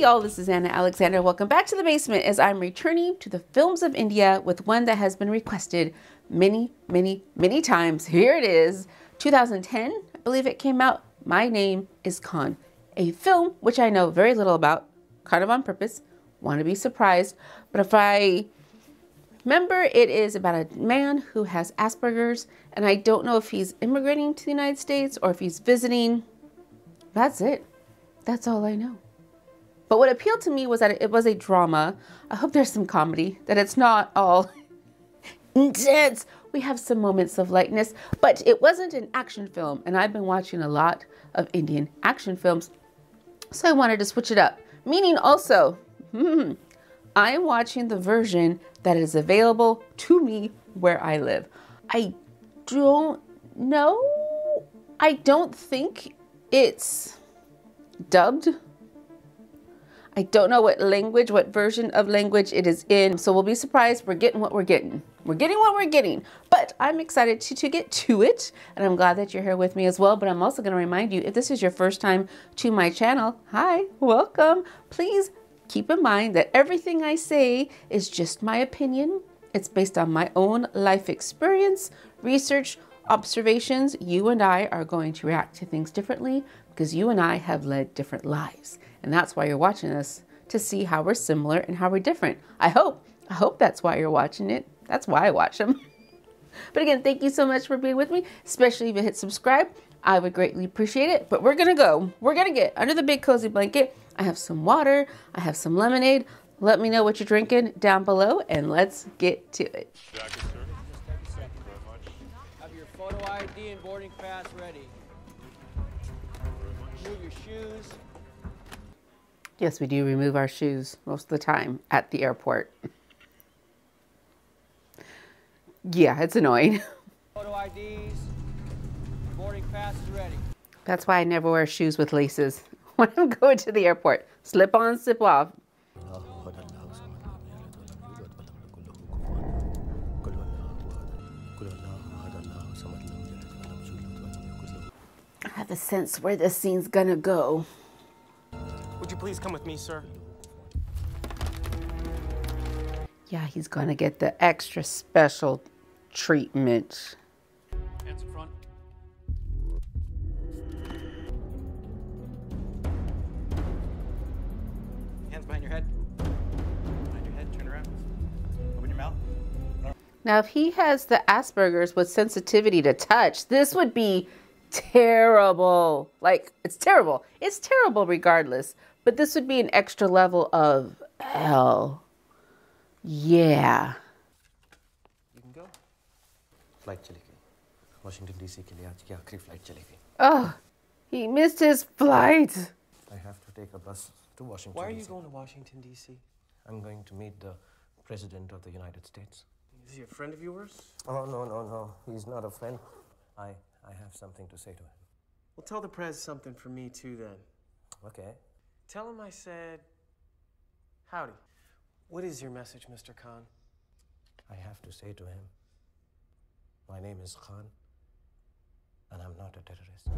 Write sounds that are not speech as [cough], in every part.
Hey y'all, this is Anna Alexander. Welcome back to the basement as I'm returning to the films of India with one that has been requested many, many, many times. Here it is, 2010, I believe it came out. My name is Khan, a film which I know very little about, kind of on purpose, want to be surprised. But if I remember, it is about a man who has Asperger's, and I don't know if he's immigrating to the United States or if he's visiting. That's it. That's all I know. But what appealed to me was that it was a drama. I hope there's some comedy, that it's not all [laughs] intense. We have some moments of lightness, but it wasn't an action film. And I've been watching a lot of Indian action films. So I wanted to switch it up. Meaning also, [laughs] hmm, I am watching the version that is available to me where I live. I don't know. I don't think it's dubbed I don't know what language, what version of language it is in. So we'll be surprised. We're getting what we're getting. We're getting what we're getting. But I'm excited to, to get to it. And I'm glad that you're here with me as well. But I'm also going to remind you if this is your first time to my channel, hi, welcome. Please keep in mind that everything I say is just my opinion. It's based on my own life experience, research, observations. You and I are going to react to things differently because you and I have led different lives. And that's why you're watching this to see how we're similar and how we're different. I hope, I hope that's why you're watching it. That's why I watch them. [laughs] but again, thank you so much for being with me, especially if you hit subscribe. I would greatly appreciate it. But we're gonna go. We're gonna get under the big cozy blanket. I have some water, I have some lemonade. Let me know what you're drinking down below and let's get to it. Have your photo ID and boarding pass ready. Move your shoes. Yes, we do remove our shoes most of the time at the airport. yeah, it's annoying. [laughs] Photo IDs. Boarding pass is ready. That's why I never wear shoes with laces [laughs] when I'm going to the airport. Slip on, slip off. I have a sense where this scene's gonna go. Would you please come with me, sir? Yeah, he's gonna get the extra special treatment. Hands in front. Hands behind your head. Behind your head, turn around. Open your mouth. Now, if he has the Asperger's with sensitivity to touch, this would be terrible. Like, it's terrible. It's terrible regardless. But this would be an extra level of hell. Yeah. You can go. Flight चली गई Washington DC के लिए आज की आखिरी flight चली गई Oh, he missed his flight. I have to take a bus to Washington Why are you DC. going to Washington, D.C.? I'm going to meet the president of the United States. Is he a friend of yours? Oh no no no, he's not a friend. I I have something to say to him. Well, tell the prez something for me too, then. Okay. Tell him I said, howdy. What is your message, Mr. Khan? I have to say to him, my name is Khan, and I'm not a terrorist.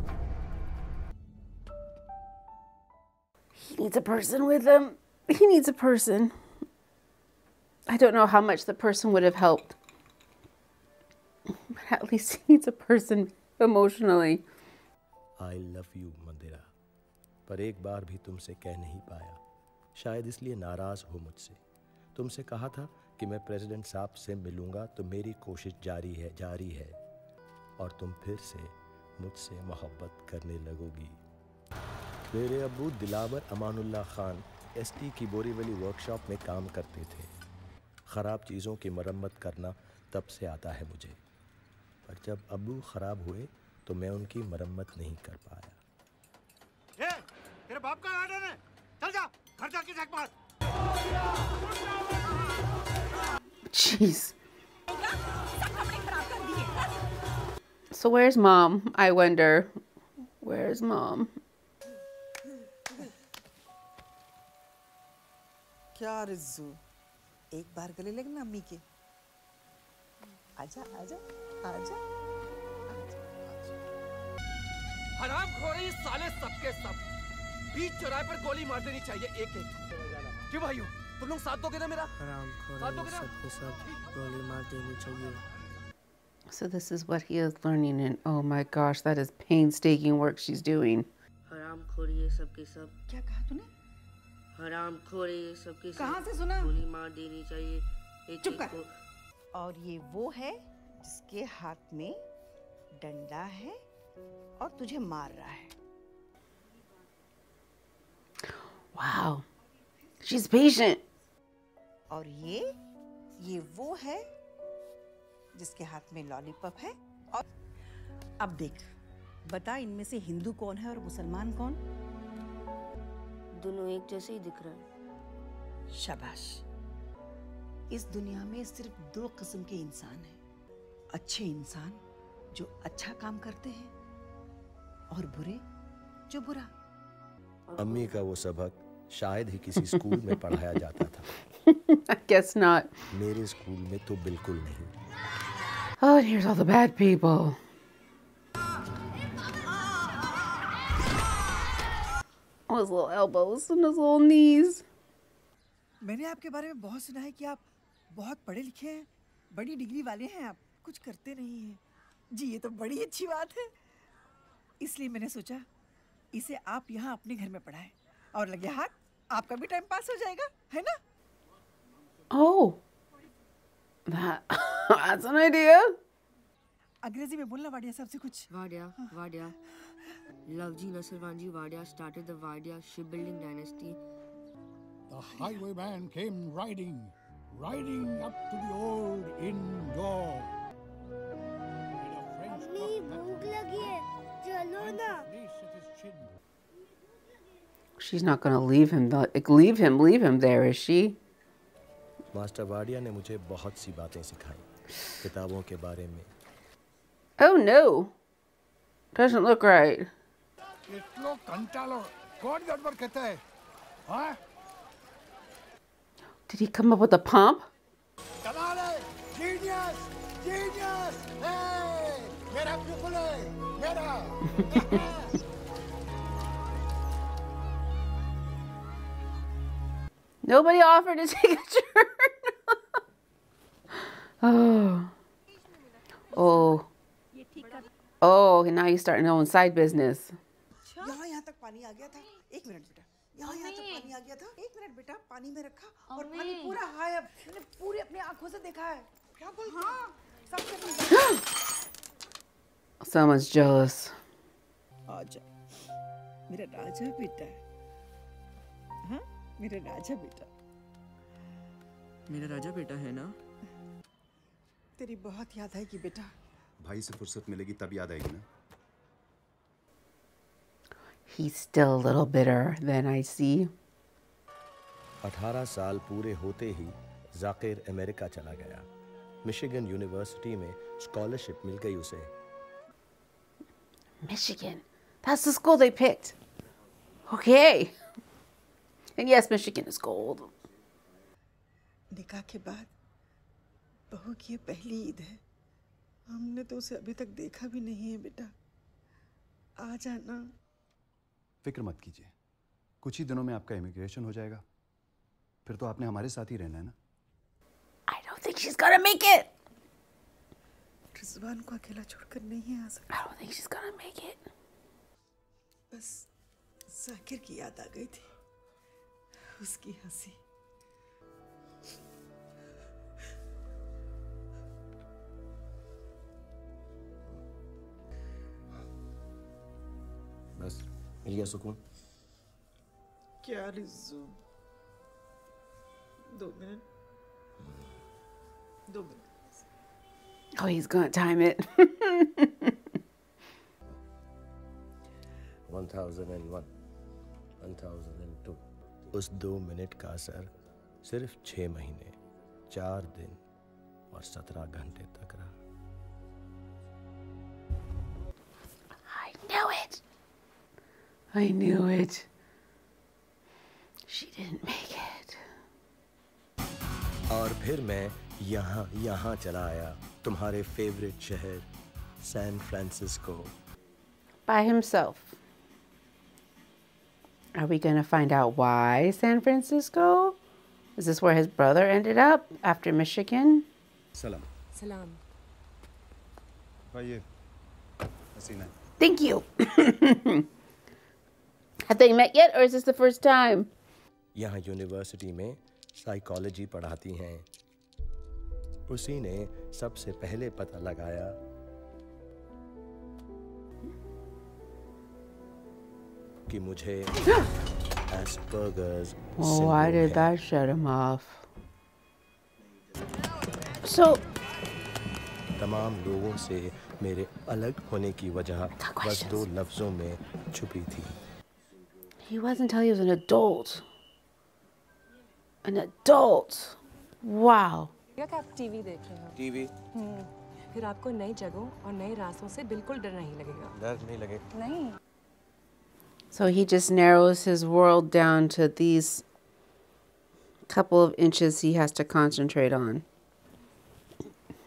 He needs a person with him. He needs a person. I don't know how much the person would have helped. But at least he needs a person emotionally. I love you, पर एक बार भी तुमसे कह नहीं पाया। शायद इसलिए नाराज़ हो मुझसे। तुमसे कहा था कि मैं प्रेसिडेंट साहब से मिलूँगा तो मेरी कोशिश जारी है जारी है। और तुम फिर से मुझसे मोहब्बत करने लगोगी। मेरे अबू दिलावर अमानुल्ला खान एसटी की बोरीवली वर्कशॉप में काम करते थे। ख़राब चीज़ों की मरम्मत करना तब से आता है मुझे। पर जब अबू ख़राब हुए तो मैं उनकी मरम्मत नहीं कर पाया। बाप का ऑर्डर है चल जा घर जाके झक मार Jeez. So where's mom? I wonder. Where's mom? क्या रिज्जू एक बार गले लगना अम्मी के आजा आजा आजा हराम खोरी साले सबके सब बीच चौराहे पर गोली मार देनी चाहिए एक एक। क्यों भाइयों तुम लोग साथ दोगे ना मेरा? साथ दोगे ना? So this is what he is learning, and oh my gosh, that is painstaking work she's doing. हराम खोरी ये सब के सब। क्या कहा तूने? हराम खोरी ये सब के सब कहाँ से सुना? गोली मार देनी चाहिए। एक चुप कर। और ये वो है जिसके हाथ में डंडा है और तुझे मार रहा है। Wow, she's patient. और ये ये वो है जिसके हाथ में लॉलीपॉप है। और अब देख बता इनमें से हिंदू कौन है और मुसलमान कौन? दोनों एक जैसे ही दिख रहे हैं। शाबाश। इस दुनिया में सिर्फ़ दो किस्म के इंसान हैं। अच्छे इंसान जो अच्छा काम करते हैं और बुरे जो बुरा। अम्मी का वो सबक शायद ही किसी स्कूल में पढ़ाया जाता था। [laughs] I guess not. मेरे स्कूल में तो बिल्कुल नहीं। Oh, and here's all the bad people. Oh, his little elbows and his little knees. मैंने आपके बारे में बहुत सुना है कि आप बहुत पढ़े लिखे हैं। बड़ी डिग्री वाले हैं आप। कुछ करते नहीं हैं। जी ये तो बड़ी अच्छी बात है। इसलिए मैंने सोचा इसे आप यहाँ अपने घर में पढ़ाएँ। और लगे हाथ आपका भी टाइम पास हो जाएगा है ना Oh, that, that's an idea. अंग्रेज़ी में बोलना वाडिया साहब से कुछ Wadia Wadia Lavji Nusserwanji Wadia started the Wadia shipbuilding dynasty The highwayman came riding, riding up to the old inn door. With a French cock that would She's not gonna leave him. Like, leave him, leave him there, is she? Master Wadia ने मुझे बहुत सी बातें सिखाई किताबों के बारे में Oh no, doesn't look right. इतनो कंटालो कौन गड़बड़ कहता है हाँ Did he come up with a pump? कमाल है genius [laughs] Nobody offered to [laughs] take a turn. oh. Oh. Oh, and now you're starting your own side business. यहाँ यहाँ तक पानी आ गया था एक मिनट बेटा यहाँ यहाँ तक पानी आ गया था एक मिनट बेटा पानी में रखा और पानी पूरा गायब मैंने पूरे अपने आंखों से देखा है क्या बोल हाँ सबसे अपनी Someone's jealous. आजा मेरा राजा बेटा है हाँ मेरा राजा बेटा मेरा राजा बेटा है ना तेरी बहुत याद आएगी बेटा भाई से फुर्सत मिलेगी तब याद आएगी ना He's still a little bitter, then I see. 18 साल पूरे होते ही जाकिर अमेरिका चला गया मिशिगन यूनिवर्सिटी में स्कॉलरशिप मिल गई उसे Michigan. That's the school they picked. Okay. And yes, Michigan is gold. निकाह के बाद बहू की ये पहली ईद है। हमने तो उसे अभी तक देखा भी नहीं है बेटा। आ जाना। फ़िक्र मत कीजिए। कुछ ही दिनों में आपका इमिग्रेशन हो जाएगा। फिर तो आपने हमारे साथ ही रहना है ना? I don't think she's gonna make it. Rizwan को अकेला छोड़कर नहीं आ सकता। I don't think she's gonna make it. बस जाकिर की याद आ गई थी। उसकी हंसी बस मिल गया सुकून क्या रिजू दो मिनट दो minute Oh, he's gonna time it. 1001 1002 उस दो मिनट का असर सिर्फ़ छः महीने चार दिन और सत्रह घंटे तक रहा I knew it. I knew it. She didn't make it. और फिर मैं यहाँ यहाँ चला आया तुम्हारे फेवरेट शहर San Francisco By himself. Are we going to find out why San Francisco? Is this where his brother ended up after Michigan? Salam. Salam. भाई हसीना Thank you. [laughs] Have they met yet, or is this the first time? यहाँ university में psychology पढ़ाती हैं उसी ने सबसे पहले पता लगाया कि मुझे Asperger's Well, why did that shut him off? So, तमाम लोगों से मेरे अलग होने की वजह बस दो लफ्जों में छुपी थी he was until he was an adult. An adult. Wow. क्या आप टीवी देख रहे हो टीवी हम्म, फिर आपको नई जगहों और नए रास्तों से बिल्कुल डर नहीं लगेगा डर नहीं लगे नहीं So he just narrows his world down to these couple of inches he has to concentrate on.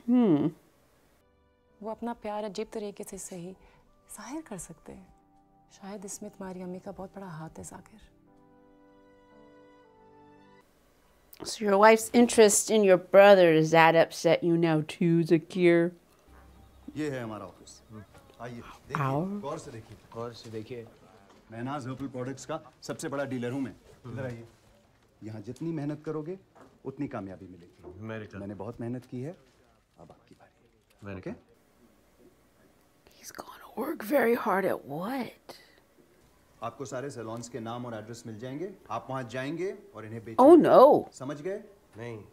Hmm. वो अपना प्यार अजीब तरीके से सही जाहिर कर सकते हैं शायद इसमें तुम्हारी अम्मी का बहुत बड़ा हाथ है Zakir So your wife's interest in your brother, does that upset you now too, Zakir? ये है हमारा ऑफिस आइए आओ। देखिए गौर से देखिए गौर से देखिए महनाज हर्बल प्रोडक्ट्स का सबसे बड़ा डीलर हूँ मैं। इधर आइए। यहाँ जितनी मेहनत करोगे उतनी कामयाबी मिलेगी। अमेरिका मैंने बहुत मेहनत की है। अब आपकी बारी। Okay He's gonna work very hard at what? आपको सारे सैलॉन्स के नाम और एड्रेस मिल जाएँगे। आप वहाँ जाएँगे और इन्हें Oh बेचेंगे no. समझ गए? नहीं।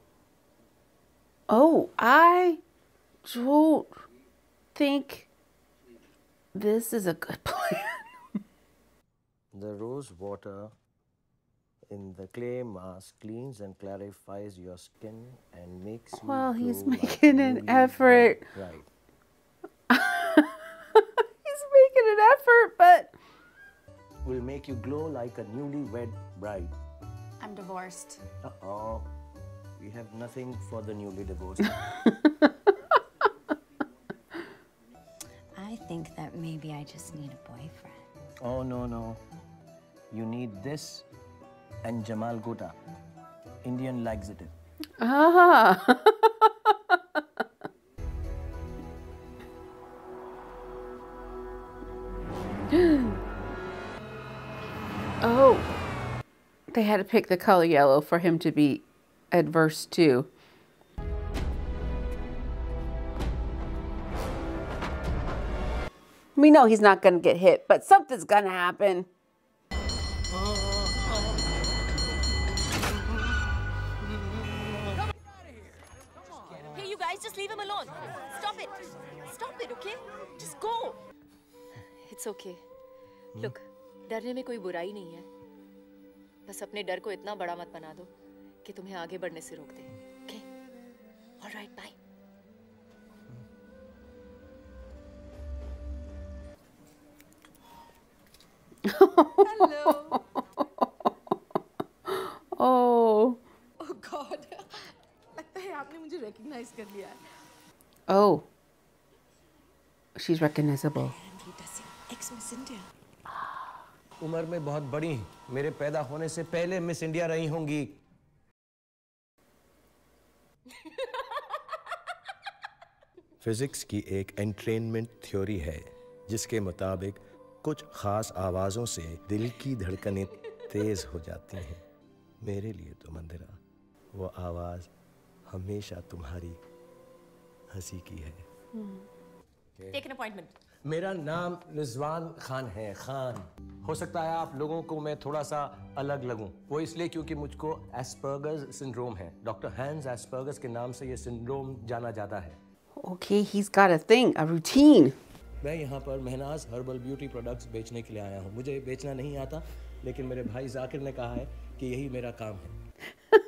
Oh, I don't think this is a good [laughs] plan. The rose water in the clay mask cleans and clarifies your skin and makes you Well, he's glow like making an effort. Right. [laughs] He's making an effort, but Will make you glow like a newly wed bride. I'm divorced. Uh-oh. We have nothing for the newly divorced. [laughs] I think that maybe I just need a boyfriend. oh, no, no. You need this and Jamal Gota. Indian laxative. [laughs] ah. oh, they had to pick the color yellow for him to be adverse to. We know he's not going to get hit, but something's going to happen. Okay? Just go. It's okay. Look, डरने में कोई बुराई नहीं है बस अपने डर को इतना बड़ा मत बना दो कि तुम्हें आगे बढ़ने से रोक दे okay alright bye Oh. Oh God. लगता है आपने मुझे recognize कर लिया है. Oh. She's recognizable. उम्र में बहुत बड़ी मेरे पैदा होने से पहले मिस इंडिया रही होंगी। फिजिक्स की एक एंट्रेनमेंट थ्योरी है जिसके मुताबिक कुछ खास आवाज़ों से दिल की धड़कनें तेज हो जाती हैं। मेरे लिए तो मंदिरा वो आवाज़ हमेशा तुम्हारी हँसी की है। टेक एन अपॉइंटमेंट मेरा नाम रिजवान खान है खान। हो सकता है आप लोगों को मैं थोड़ा सा अलग लगूं। वो इसलिए क्योंकि मुझको एस्पर्गस सिंड्रोम है। डॉक्टर हैंस एस्पर्गस के नाम से ये सिंड्रोम जाना जाता है। Okay, he's got a thing, a routine. मैं यहाँ पर महनाज हर्बल ब्यूटी प्रोडक्ट्स बेचने के लिए आया हूँ। मुझे बेचना नहीं आता लेकिन मेरे भाई जाकिर ने कहा है कि यही मेरा काम है। [laughs]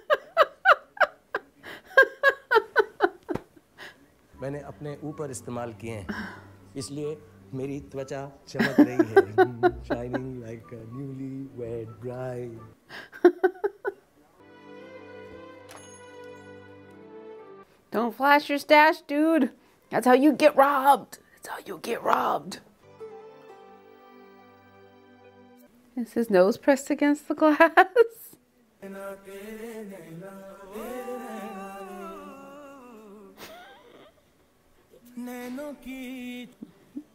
मैंने अपने ऊपर इस्तेमाल किए हैं इसलिए मेरी त्वचा चमक रही है shining like a newly wed bride Don't flash your stash, dude. That's how you get robbed. That's how you get robbed. Is his nose pressed against the glass?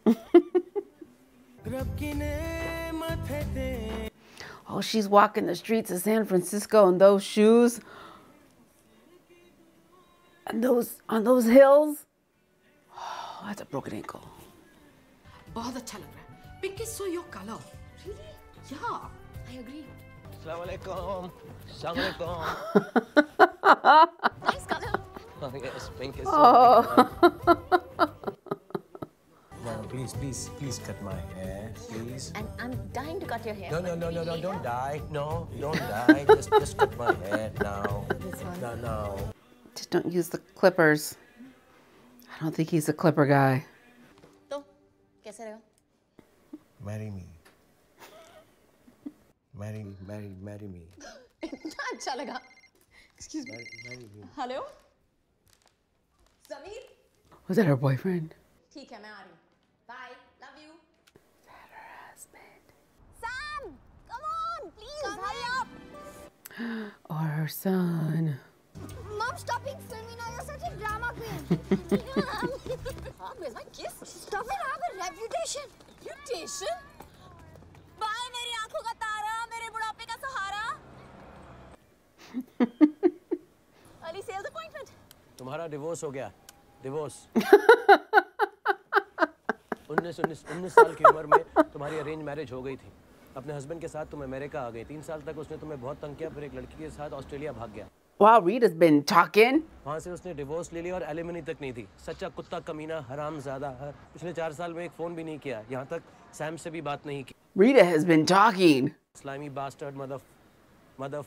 [laughs] oh, she's walking the streets of San Francisco in those shoes. And those on those hills. Oh, that's a broken ankle. बहुत अच्छा लग रहा है pink is so your colour really या I agree अस्सलाम वालेकुम अस्सलाम वालेकुम [laughs] Nice color. [laughs] Oh, yes, pink is Oh. No, please, please, please cut my hair, please. And I'm dying to cut your hair. No, no, but no, no, no, later- don't die. No, [laughs] don't die. just, just cut my hair now. This one. No, no. Just don't use the clippers. I don't think he's a clipper guy. तो कैसे रहेगा Marry me. Marry, marry, marry me. इतना अच्छा लगा excuse me Marry, marry me. Hello Sameer Was that her boyfriend? ठीक है मैं आ रही हूँ Or her son? Mom, stop being filmy now. You're such a drama queen. Mom, where's my kiss? Stop it. I have a reputation. Reputation? Bye मेरी आँखों का तारा मेरे बुढ़ापे का सहारा अर्ली सेल्स अपॉइंटमेंट तुम्हारा डिवोर्स हो गया डिवोर्स उन्नीस उन्नीस उन्नीस साल की उम्र में तुम्हारी अरेंज मैरिज हो गई थी अपने हस्बैंड के साथ तुम अमेरिका आ गई तीन साल तक उसने तुम्हें बहुत तंग किया फिर एक लड़की के साथ ऑस्ट्रेलिया भाग गया Wow, Rita's been talking. वहाँ से उसने डिवोर्स ले लिया और एलिमनी तक नहीं थी सच्चा कुत्ता कमीना हराम ज़्यादा है पिछले चार साल में एक फ़ोन भी नहीं किया यहाँ तक सैम से भी बात नहीं की Rita has been talking. Slimy bastard mother mother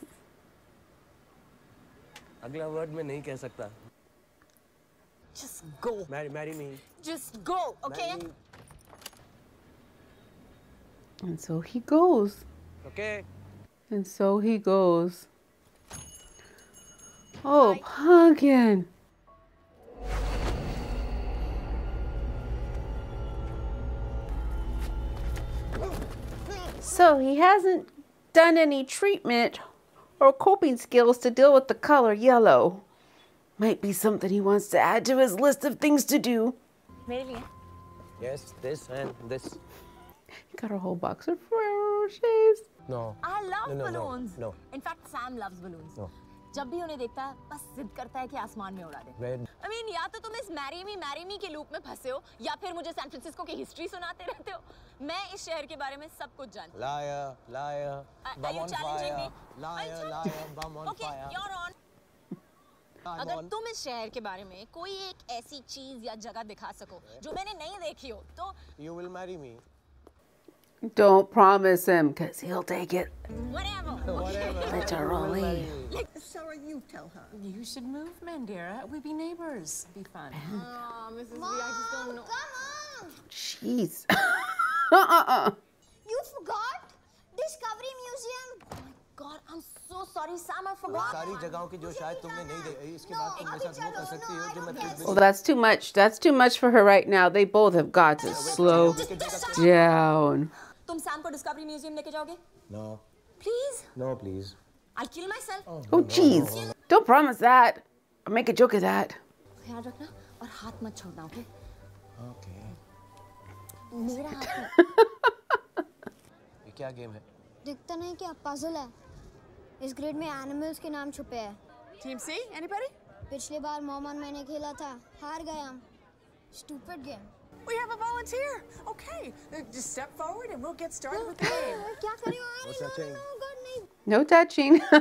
अगला वर्ड में नहीं कह सकता Just go. Marry marry me Just go, okay? And so he goes. Okay. And so he goes. Oh, pumpkin! So he hasn't done any treatment or coping skills to deal with the color yellow. Might be something he wants to add to his list of things to do. Yes, this and this. he got a whole box of Ferrero No. I love no, no, balloons. No, no. In fact, Sam loves balloons. No. जब भी उन्हें देखता है बस जिद करता है कि आसमान में उड़ा दे Red. I mean, या तो तुम इस मैरी मी मैरी मी के लूप में फंसे हो या फिर मुझे सैन फ्रांसिस्को की हिस्ट्री सुनाते रहते हो मैं इस शहर के बारे में सब कुछ जानती लाया लाया बम लाया अगर तुम इस शहर के बारे में कोई एक ऐसी चीज़ या जगह दिखा सको जो मैंने नहीं देखी हो तो you will marry me Don't promise him, because he'll take it whatever. [laughs] literally. Sarah, you tell her. You should move, Mandira. We be neighbors. Be fun. Oh, Mrs. B, I just don't know. Come on. Jeez. uh-uh. [laughs] You forgot? Discovery Museum. God, I'm so sorry, Sam. I वो forgot. सारी जगहों की जो शायद तुमने नहीं देखी इसके बाद तुम मेरे साथ वो कर सकती हो जो मैं तुझे Well, that's too much. That's too much for her right now. They both have got to slow down. तुम सैम को डिस्कवरी म्यूज़ियम लेके जाओगे No, please no, please. I kill myself Oh, jeez. Don't promise that. Or make a joke of that. ख्याल रखना और हाथ मत छोड़ना ओके Okay. मेरा हाथ [laughs] ये क्या गेम है? दिखता नहीं क्या पजल है इस ग्रेड में एनिमल्स के नाम छुपे हैं Team C, anybody? पिछली बार मोमन मैंने खेला था हार गए हम stupid game We have a volunteer. Okay, uh, just step forward and we'll get started with the game. [laughs] What's that? No touching. [laughs]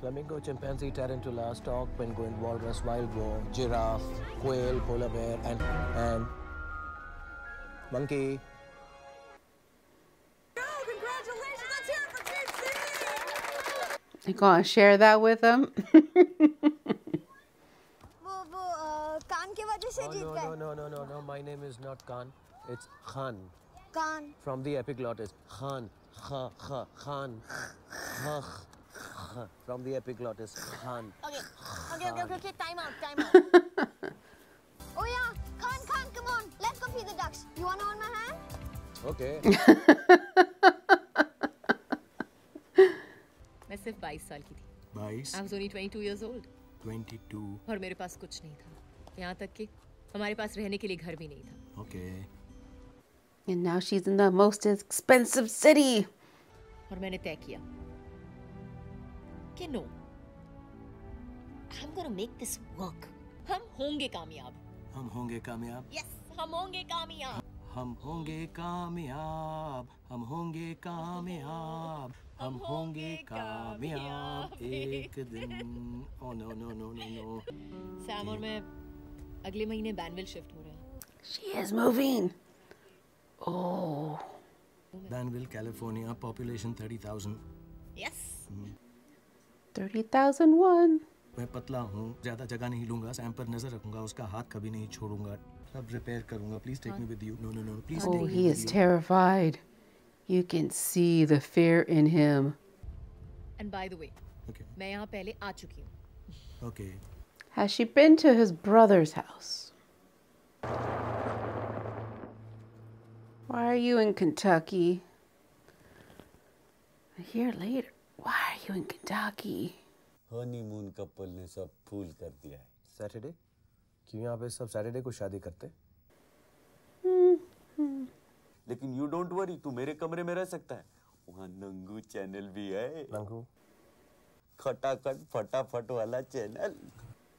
Flamingo, chimpanzee, tarantula, stork, penguin, walrus, wild boar, giraffe, quail, polar bear, and, and monkey. Go and share that with them. [laughs] की वजह से जीत गए। No no no no no my name is not Khan it's Khan Khan from the epiglottis Khan खा खा खान खा from the epiglottis Khan okay okay okay okay time out time out oh yeah Khan Khan come on let's go feed the ducks you want on my hand okay मैं सिर्फ़ 22 साल की थी। 22 I was only 22 years old 22 और मेरे पास कुछ नहीं था। यहाँ तक कि हमारे पास रहने के लिए घर भी नहीं था। Okay And now she's in the most expensive city. और मैंने तय किया कि no I am gonna make this work हम होंगे कामयाब। हम होंगे कामयाब? यस हम होंगे कामयाब। हम होंगे कामयाब हम होंगे कामयाब हम होंगे कामयाब एक दिन। ओ no no no no no Sam और मैं अगले महीने बैनविल शिफ्ट हो रहे हैं She is moving. Oh. Danville, California, population 30,000. Yes 30,001. मैं पतला हूँ ज़्यादा जगह नहीं लूँगा सैम पर नज़र रखूँगा उसका हाथ कभी नहीं छोड़ूँगा सब रिपेयर करूँगा please take me with you no no no please Oh, he is terrified. You can see the fear in him. And by the way Okay. मैं यहाँ पहले आ चुकी हूँ okay Has she been to his brother's house? Why are you in Kentucky? A year later. Why are you in Kentucky? Honeymoon couple ने सब फूल कर दिया है सैटरडे क्यों यहाँ पे सब सैटरडे को शादी करते लेकिन यू डोंट वरी तू मेरे कमरे में रह सकता है वहाँ नंगू चैनल भी है नंगू खटाखट फटाफट वाला channel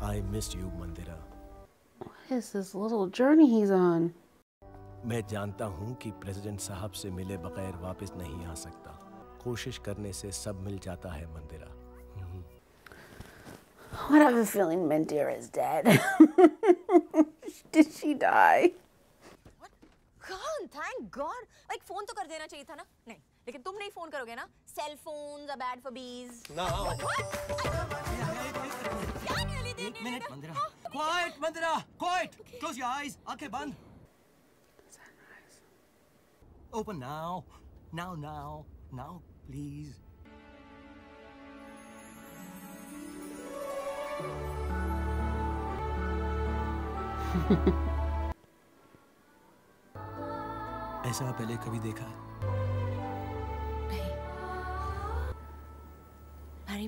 I miss you, Mandira. What is this little journey he's on? मैं जानता हूँ कि प्रेसिडेंट साहब से मिले बगैर वापस नहीं आ सकता। कोशिश करने से सब मिल जाता है Mandira. What I have a feeling Mandira is dead. [laughs] Did she die? Khan thank God like phone तो कर देना चाहिए था ना? नहीं लेकिन तुम नहीं फ़ोन करोगे ना? Cell phones are bad for bees एक minute Mandira. Quiet Mandira quiet close your eyes आँखें बंद। Open now now now now please ऐसा पहले कभी देखा है?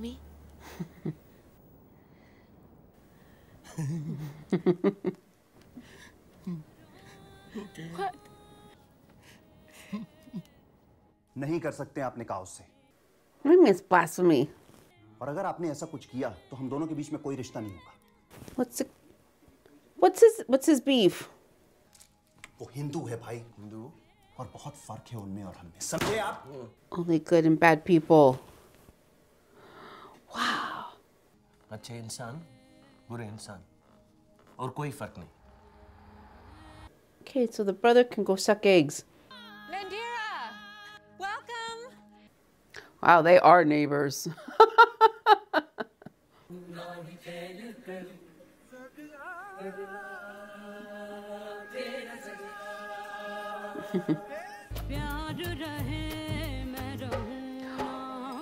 मी? [laughs] What? [laughs] नहीं कर सकते आप निकाह उससे it's blasphemy? और अगर आपने ऐसा कुछ किया तो हम दोनों के बीच में कोई रिश्ता नहीं होगा What's it? What's his What's his beef? वो हिंदू है भाई हिंदू और बहुत फ़र्क है उनमें और हमें समझे आप Only good and bad people. अच्छे इंसान बुरे इंसान और कोई फर्क नहीं Okay, so the brother can go suck eggs. Mandira, welcome. Wow, they are neighbors. [laughs]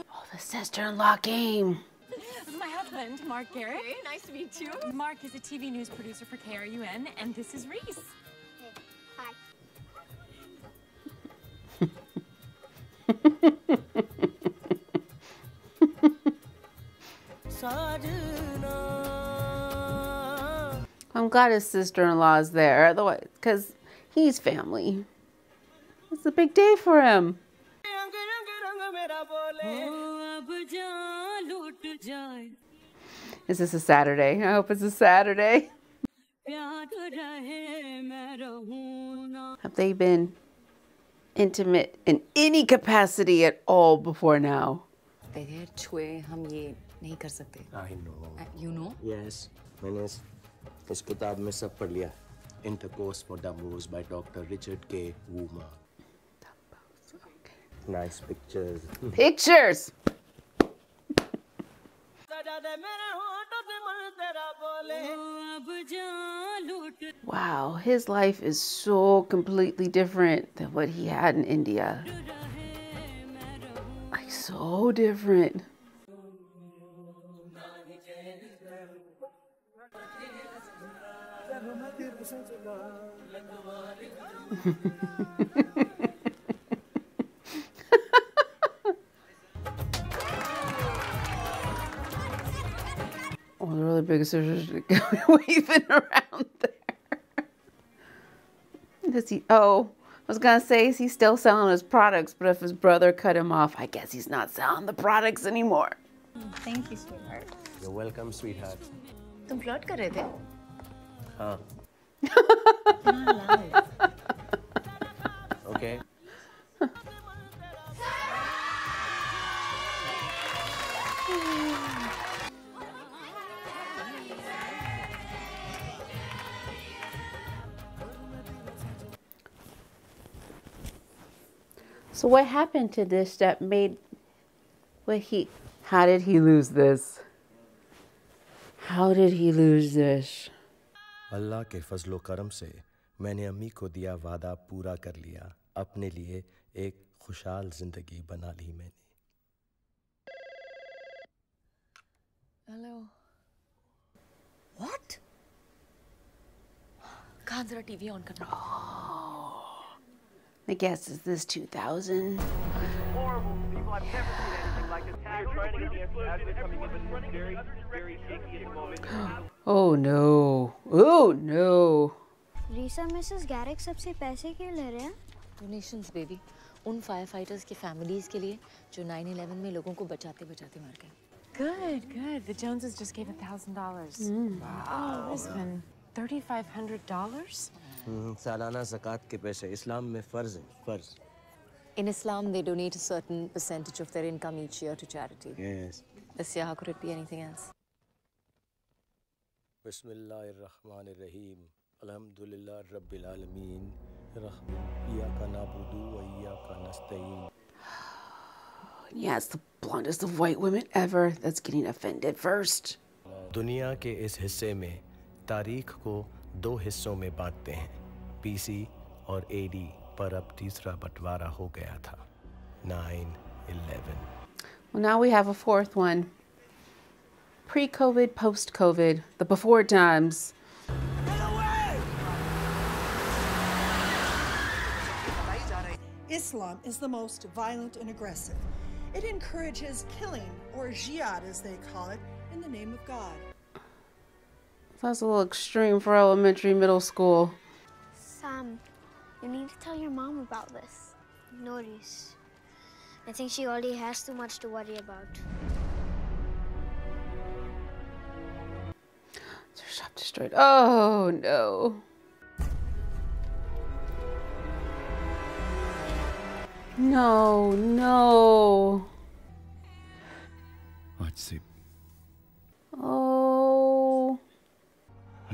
oh, the sister-in-law game. This husband, Mark Garrick. Hey, nice to meet you. Mark is a TV news producer for KRUN, and this is Reese. Hi. I'm glad his sister-in-law is there, otherwise, because he's family. It's a big day for him. Is this a Saturday? I hope it's a Saturday. Have they been intimate in any capacity at all before now? बगैर छुए हम ये नहीं कर सकते I know. You know Yes, मैंने इस, इस किताब में सब पढ़ लिया. Intercourse for Dummies by Dr. Richard K. Woomer. Nice pictures. Pictures. Wow, his life is so completely different than what he had in India. Like, so different. [laughs] Oh, the really big scissors [laughs] waving around there. Does he? Oh, I was gonna say, is he still selling his products? But if his brother cut him off, I guess he's not selling the products anymore. Thank you, sweetheart. You're welcome, sweetheart. तुम flirt कर रहे थे हाँ. [laughs] Okay. [laughs] So what happened to this that made what he how did he lose this? How did he lose this? अल्लाह के फजलो करम से मैंने अम्मी को दिया वादा पूरा कर लिया अपने लिए एक खुशहाल जिंदगी बना ली मैंने हेलो व्हाट कहाँ जरा टीवी ऑन करना I guess is this 2000? [gasps] Oh no. Oh no. रीसा Mrs गैरिक सबसे पैसे क्यों ले रहे हैं डोनेशंस बेबी उन फायर फाइटर्स के फैमिलीज के लिए जो 9/11 में लोगों को बचाते बचाते मर गए Good, good. The Joneses just gave a thousand dollars. Mm. Wow. Oh, husband, thirty-five hundred dollars. हम्म, सालाना ज़कात के पैसे इस्लाम में फ़र्ज़ है फ़र्ज़ In Islam, they donate a certain percentage of their income each year to charity. Yes. This year, how could it be anything else? बिस्मिल्लाहिर्रहमानिर्रहीम अल्हम्दुलिल्लाह रब्बिल आलमीन इय्याका नअबुदु व इय्याका नस्तईन Yeah, it's the blondest of white women ever that's getting offended first. दुनिया के इस हिस्से में तारीख को दो हिस्सों में बांटते हैं पीसी और एडी पर अब तीसरा बंटवारा हो गया था 9/11 Well, now we have a fourth one. Pre COVID, post COVID, the before times. Islam is the most violent and aggressive. It encourages killing, or jihad as they call it, in the name of God. That's a little extreme for elementary middle school. Sam, you need to tell your mom about this. Notice. I think she already has too much to worry about. Is her shop destroyed? Oh no. No, no. Let's see. Oh.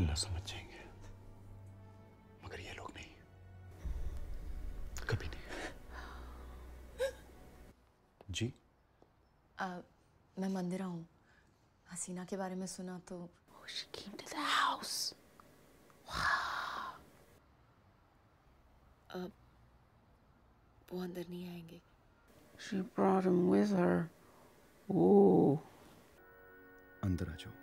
अल्लाह समझ जाएँगे। मगर ये लोग नहीं। कभी नहीं। जी? Uh, मैं मंदिरा हूँ हसीना के बारे में सुना तो। Oh, she came to the house. uh, वो अंदर नहीं आएँगे। She brought him with her. Ooh. अंदर आ जाओ।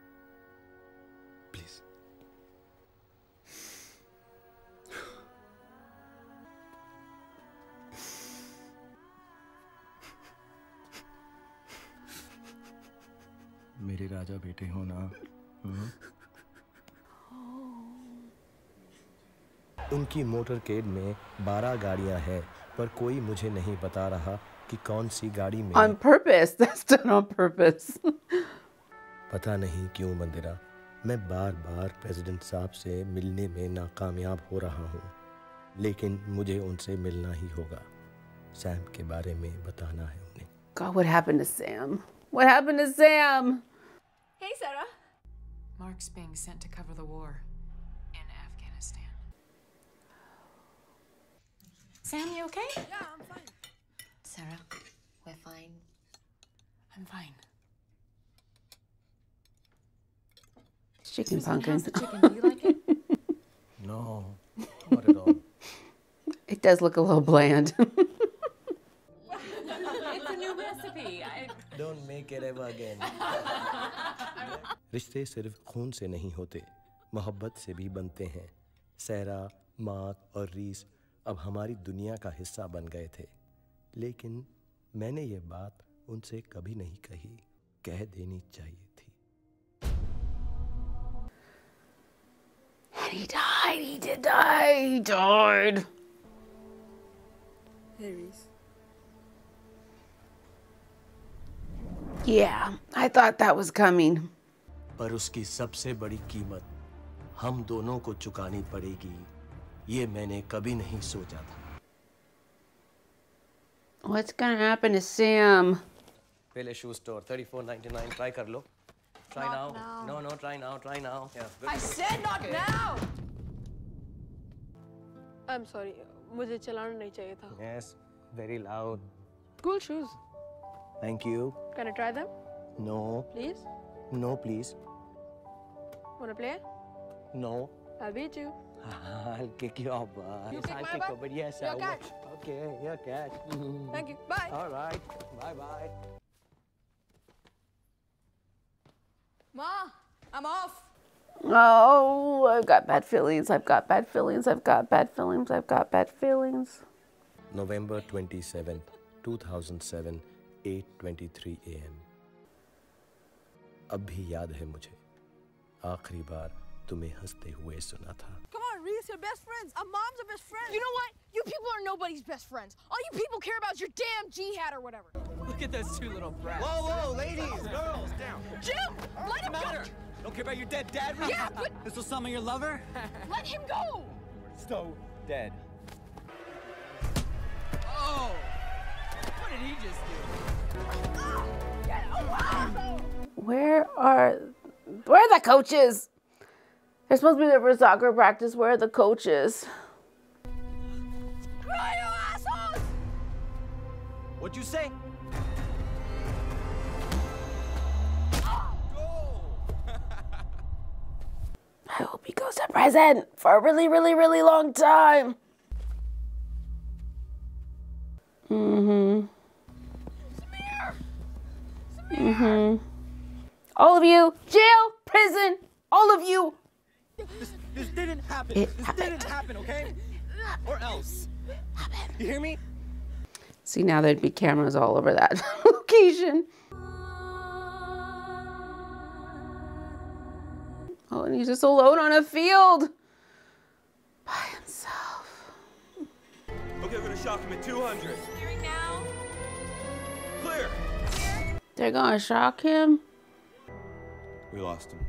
राजा बेटे हो ना हम्म? उनकी मोटरकेड में 12 गाड़ियाँ हैं पर कोई मुझे नहीं बता रहा कि कौन सी गाड़ी में On purpose. That's done on purpose. पता नहीं क्यों मंदिरा मैं बार बार प्रेसिडेंट साहब से मिलने में नाकामयाब हो रहा हूँ लेकिन मुझे उनसे मिलना ही होगा सैम के बारे में बताना है उन्हें God, what happened to Sam? What happened to Sam? Hey, Sarah. Mark's being sent to cover the war in Afghanistan. Sam, you okay? Yeah, I'm fine. Sarah, we're fine. I'm fine. Chicken Susan, pumpkin. the chicken? Do you like it? [laughs] No, not at all. It does look a little bland. [laughs] Don't make it ever again. [laughs] रिश्ते सिर्फ़ खून से नहीं होते मोहब्बत से भी बनते हैं सहरा मार्क और रीस अब हमारी दुनिया का हिस्सा बन गए थे लेकिन मैंने ये बात उनसे कभी नहीं कही कह देनी चाहिए थी he died. He did die. He died. Harry's. Yeah, I thought that was coming. पर उसकी सबसे बड़ी कीमत हम दोनों को चुकानी पड़ेगी ये मैंने कभी नहीं सोचा था What's gonna happen to Sam? पहले शू स्टोर 34.99 ट्राई कर लो try Not now now. No know try now try now I said not now. I'm sorry. मुझे चलाना नहीं चाहिए था. Yes very loud Cool shoes. Thank you. Can I try them? No. Please? No, please. Wanna play? No. I'll beat you. [laughs] I'll kick you off. Uh, you kick I'll kick butt? But yes, your I catch. Will. Okay, your catch. [laughs] Thank you. Bye. All right. Bye bye. Ma, I'm off. Oh, I've got bad feelings. I've got bad feelings. I've got bad feelings. I've got bad feelings. November twenty seventh, two thousand seven. 8:23 a.m. अब भी याद है मुझे आखिरी बार तुम्हें हंसते हुए सुना था Come on, Reese, you're best friends. Our moms are best friends. You know what? You people are nobody's best friends. All you people care about is your damn jihad or whatever. Look at those two little brats. Whoa, whoa, ladies, girls, down. Jim, let him matter? go. Don't care about your dead dad, Reese? Yeah, but This was some of your lover? [laughs] let him go. So dead. Oh! What did he just do? Get away. Where are where are the coaches? They're supposed to be there for soccer practice. Where are the coaches? Screw you assholes. What'd you say? [laughs] I hope he goes to prison for a really, really, really long time. Mm-hmm. Mm-hmm. All of you, jail, prison, all of you. This, this didn't happen. It this happened. didn't happen, okay? Or else. You hear me? See, now there'd be cameras all over that [laughs] location. Oh, and he's just alone on a field by himself. Okay, we're gonna shock him at 200. Clearing now. Clear. They're gonna shock him. We lost him.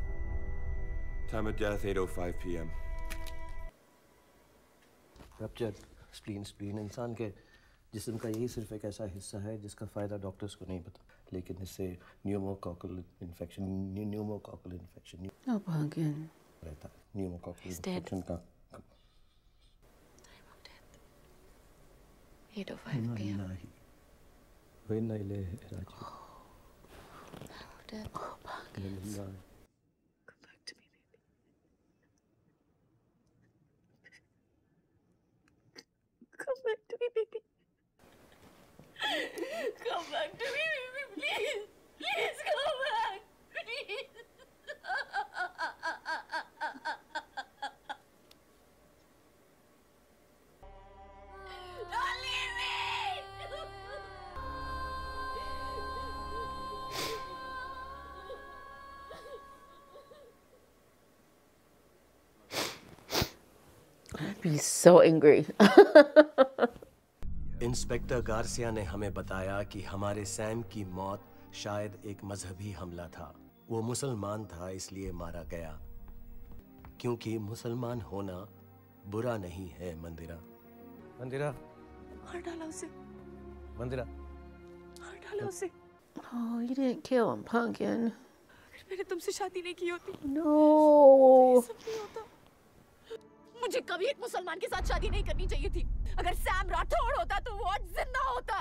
Time of death 8:05 p.m. Rupture spleen spleen इंसान के जिस्म का यही सिर्फ़ एक ऐसा हिस्सा है जिसका फ़ायदा डॉक्टर्स को नहीं पता लेकिन इससे pneumococcal infection pneumococcal infection Oh, pumpkin. रहता है न्यूमोकॉकल He's dead. इन्फेक्शन का 8:05 p.m. dead. Oh, Bungus. Good to me, baby. Come back to me, baby. Come back to me, baby, please. So angry. [laughs] Inspector Garcia ने हमें बताया कि हमारे Sam की मौत शायद एक मजहबी हमला था। वो मुसलमान था इसलिए मारा गया। क्योंकि मुसलमान होना बुरा नहीं है मंदिरा। मंदिरा। मार डाला उसे। मंदिरा। मार डाला उसे। Oh, you didn't kill him, pumpkin. अगर मैंने तुमसे शादी नहीं की होती। No. ये सब नहीं होता। मुझे कभी एक मुसलमान के साथ शादी नहीं करनी चाहिए थी अगर सैम राठौड़ होता तो वो आज ज़िंदा होता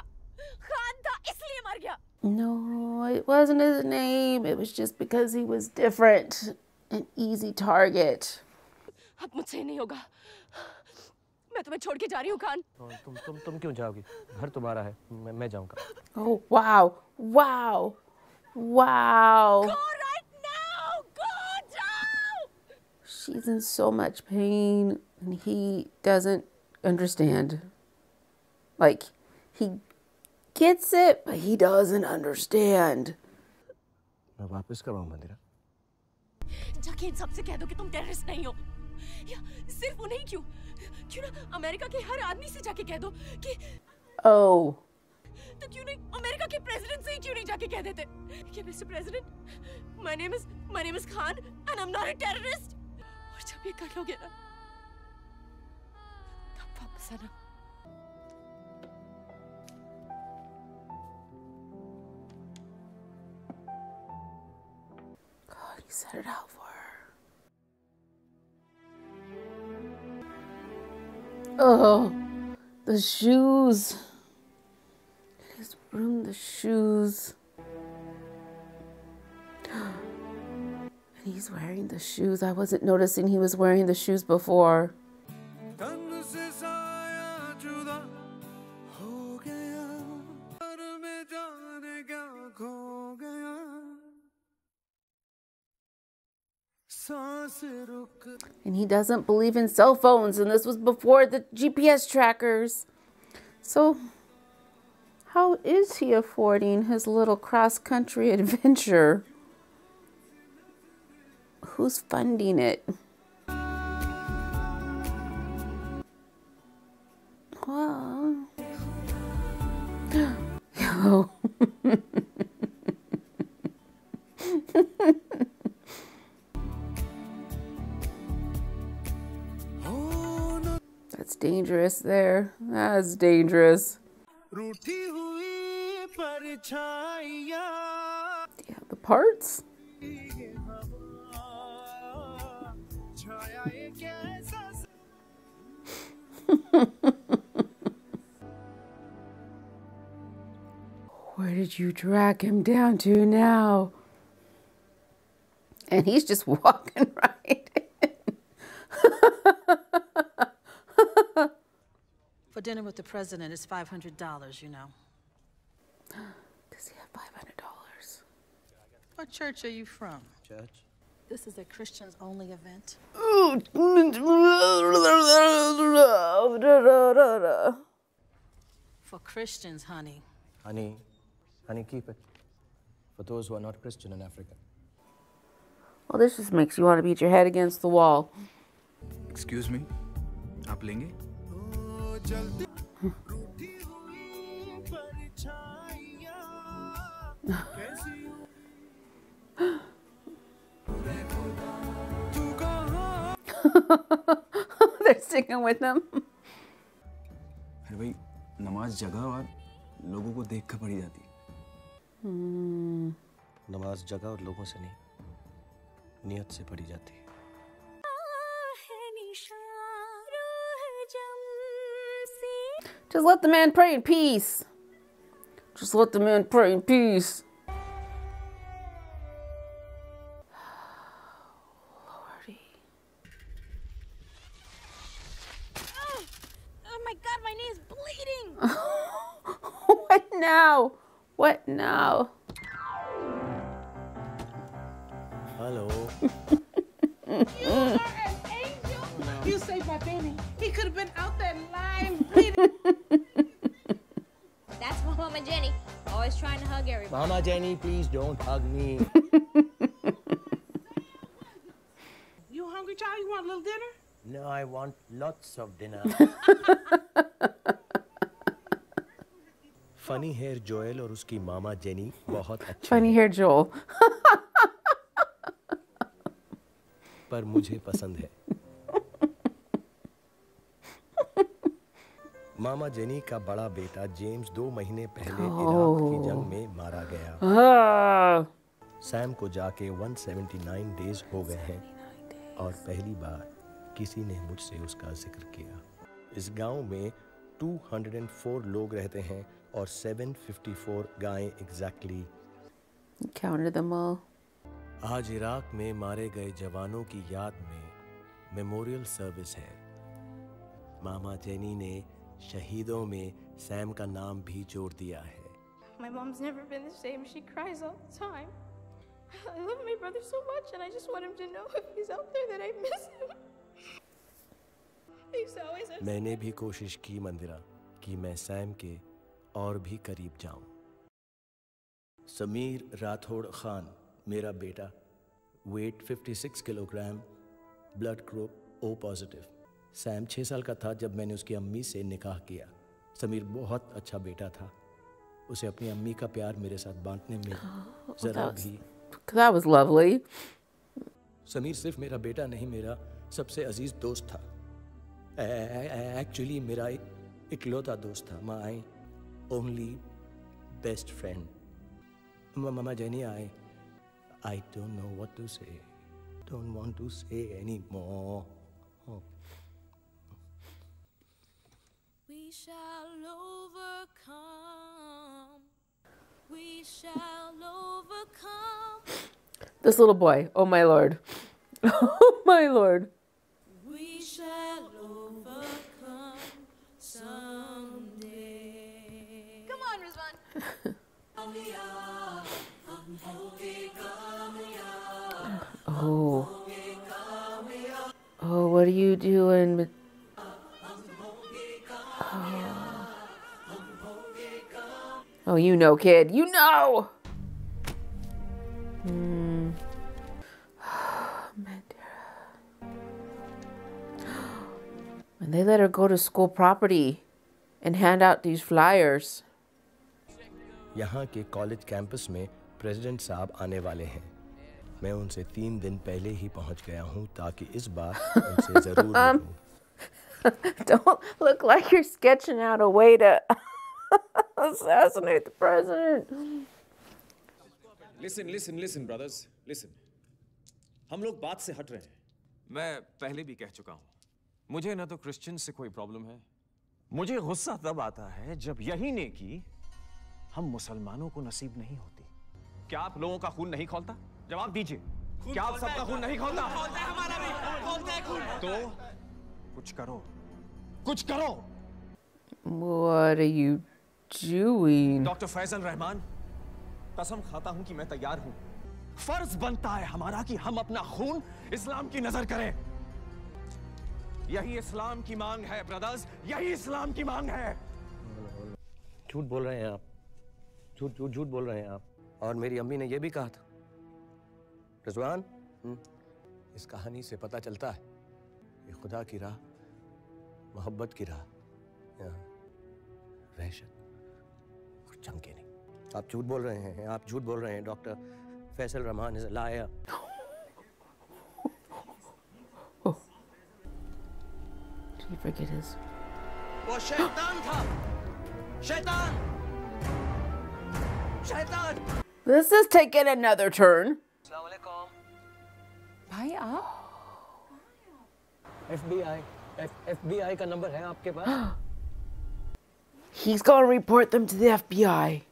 खान था इसलिए मर गया No, it wasn't his name. It was just because he was different. An easy target. अब मुझसे नहीं होगा मैं तुम्हें छोड़ के जा रही हूँ खान तुम तुम तुम क्यों जाओगी घर तुम्हारा है मैं मैं जाऊँगा Oh, wow. Wow. Wow. She's in so much pain and he doesn't understand. Like, he gets it, but he doesn't understand. मैं वापस कब आऊँ मंदिरा जाके इन सबसे कह दो कि तुम टेररिस्ट नहीं हो या सिर्फ उन्हें क्यों क्यों ना अमेरिका के हर आदमी से जाके कह दो कि Oh. तो क्यों नहीं अमेरिका के प्रेसिडेंट से ही क्यों नहीं जाके कह देते कि mister president my name is my name is Khan and I am not a terrorist और जब ये कर लोगे ना तब वापस आना God, he set it out for her. Oh, the shoes. In his room, the shoes. And he's wearing the shoes. I wasn't noticing he was wearing the shoes before. And he doesn't believe in cell phones, and this was before the GPS trackers. So, how is he affording his little cross country [laughs] adventure? who's funding it? Oh. [laughs] Oh. That's dangerous there. That's dangerous. Do you have the parts? [laughs] Where did you drag him down to now? And he's just walking [laughs] right in. [laughs] For dinner with the president, it's $500, you know. Does he have $500? What church are you from? Church. This is a Christians only event. For Christians, honey. Honey, honey, keep it. For those who are not Christian in Africa. Well, this just makes you want to beat your head against the wall. Excuse me आप लेंगे [laughs] [laughs] They're singing with him. अरे भाई नमाज जगह और लोगों को देख कर पढ़ी जाती है Hmm. नमाज जगह और लोगों से नहीं नियत से पढ़ी जाती है Just let the man pray in peace. Just let the man pray in peace. Now? What now? Hello. You are an angel. You saved my baby. He could have been out there lying, bleeding. [laughs] That's my mama Jenny, always trying to hug everybody. Mama Jenny, please don't hug me. [laughs] You hungry, child? You want a little dinner? no, I want lots of dinner. [laughs] Funny hair Joel और उसकी मामा jenny बहुत अच्छे Funny hair Joel. पर मुझे पसंद है। मामा jenny का बड़ा बेटा जेम्स दो महीने पहले इराक की जंग में मारा गया. सैम को जाके 179 डेज़ हो गए हैं और पहली बार किसी ने मुझसे उसका ज़िक्र किया। इस गाँव में 204 लोग रहते हैं और 754 गायें एग्जैक्टली Counted them all. आज इराक में मारे गए जवानों की याद में मेमोरियल सर्विस है मामा जेनी ने शहीदों में सैम का नाम भी जोड़ दिया है My mom's never been the same. She cries all the time. I love my brother so much, and I just want him to know if he's out there that I miss him. मैंने भी कोशिश की मंदिरा कि मैं Sam के और भी करीब जाऊँ। समीर राठौड़ खान मेरा बेटा weight 56 kilogram blood group O positive Sam छः साल का था जब मैंने उसकी अम्मी से निकाह किया। समीर बहुत अच्छा बेटा था। उसे अपनी अम्मी का प्यार मेरे साथ बांटने में जरा that was- भी That was lovely. समीर सिर्फ़ मेरा बेटा नहीं मेरा सबसे अज़ीज़ दोस्त था। एक्चुअली मेरा इकलौता दोस्त था my only best friend mama jenny I I don't know what to say don't want to say any more We shall overcome. We shall overcome. This little boy. Oh my lord. [laughs] Oh my lord. We shall Oh. Oh, what are you doing? Oh. Oh, you know, kid. You know. Hmm. And [gasps] they let her go to school property and hand out these flyers. यहाँ के college campus में president साहब आने वाले हैं। मैं उनसे तीन दिन पहले ही पहुँच गया हूँ ताकि इस बार उनसे [laughs] ज़रूर Um, [laughs] Don't look like you're sketching out a way to [laughs] assassinate the president. Listen listen listen brothers listen हम लोग बात से हट रहे हैं। मैं पहले भी कह चुका हूँ। मुझे ना तो क्रिश्चियन से कोई प्रॉब्लम है। मुझे गुस्सा तब आता है जब यही नेकी हम मुसलमानों को नसीब नहीं होती। क्या आप लोगों का खून नहीं खोलता? जवाब दीजिए। क्या आप सबका खून नहीं खोलता? तो कुछ करो। कुछ करो। What are you doing? Doctor Faisal Rahman कसम खाता हूँ कि मैं तैयार हूँ। फ़र्ज़ बनता है हमारा कि हम अपना खून इस्लाम की नज़र करें। यही इस्लाम की मांग है ब्रदर्स यही इस्लाम की मांग है। झूठ बोल रहे हैं आप। झूठ झूठ झूठ बोल रहे हैं आप। और मेरी अम्मी ने यह भी कहा था। रिजवान हम्म, इस कहानी से पता चलता है कि खुदा की राह मोहब्बत की राह वहशत और जंग की नहीं। आप झूठ बोल रहे हैं आप झूठ बोल रहे हैं डॉक्टर फैसल रहमान इज़ लाया? वो शैतान था शैतान शैतान। This is taking another turn. भाई आप FBI FBI का नंबर है आपके पास [gasps] He's gonna report them to the FBI.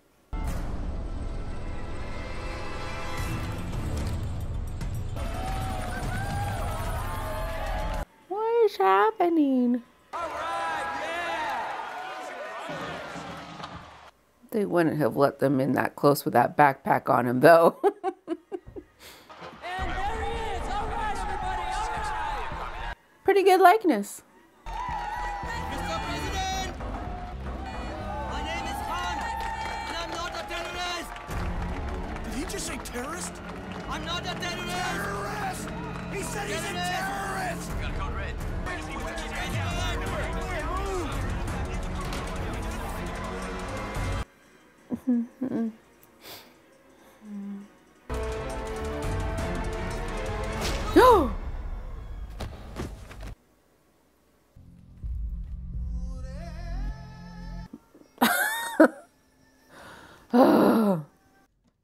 What is happening? They wouldn't have let them in that close with that backpack on him, though. [laughs] Pretty good likeness. Mr. President, my name is Khan, and I'm not a. Did he just say terrorist? I'm not a terrorist. Terrorist! He said he's a terrorist! No!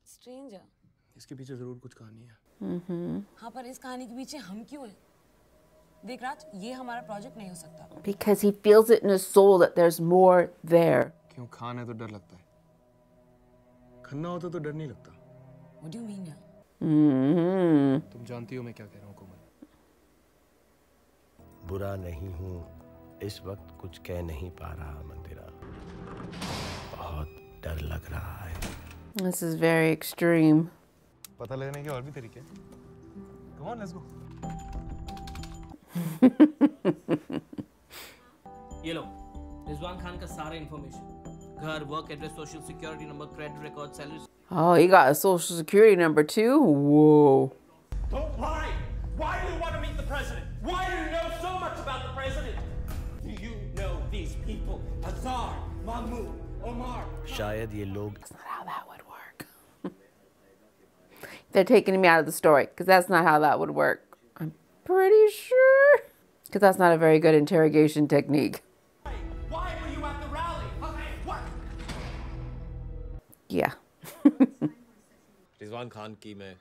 Stranger इसके पीछे ज़रूर कुछ कहानी है mm-hmm. हाँ पर इस कहानी के पीछे हम क्यों हैं देख राज ये हमारा प्रोजेक्ट नहीं हो सकता Because he feels it in his soul that there's more there. क्यों खान है तो डर लगता है खन्ना होता तो डर नहीं लगता। What do you mean? hmm तुम जानती हो मैं क्या कह रहा हूँ कोमल। बुरा नहीं हूँ इस वक्त कुछ कह नहीं पा रहा मंदिरा। बहुत डर लग रहा है। This is very extreme. पता लगने के और भी तरीके हैं। Come on, let's go. [laughs] ये लो रिजवान खान का सारा information घर work address social security number credit record salary Oh, he got a social security number too? Whoa. Don't lie! Why do you want to meet the president? Why do you know so much about the president? Do you know these people? Azar, Mahmoud, Omar. शायद ये लोग how that would work. [laughs] They're taking me out of the story because that's not how that would work. I'm pretty sure. Because that's not a very good interrogation technique. Yeah. [laughs] Rizwan Khan की मैं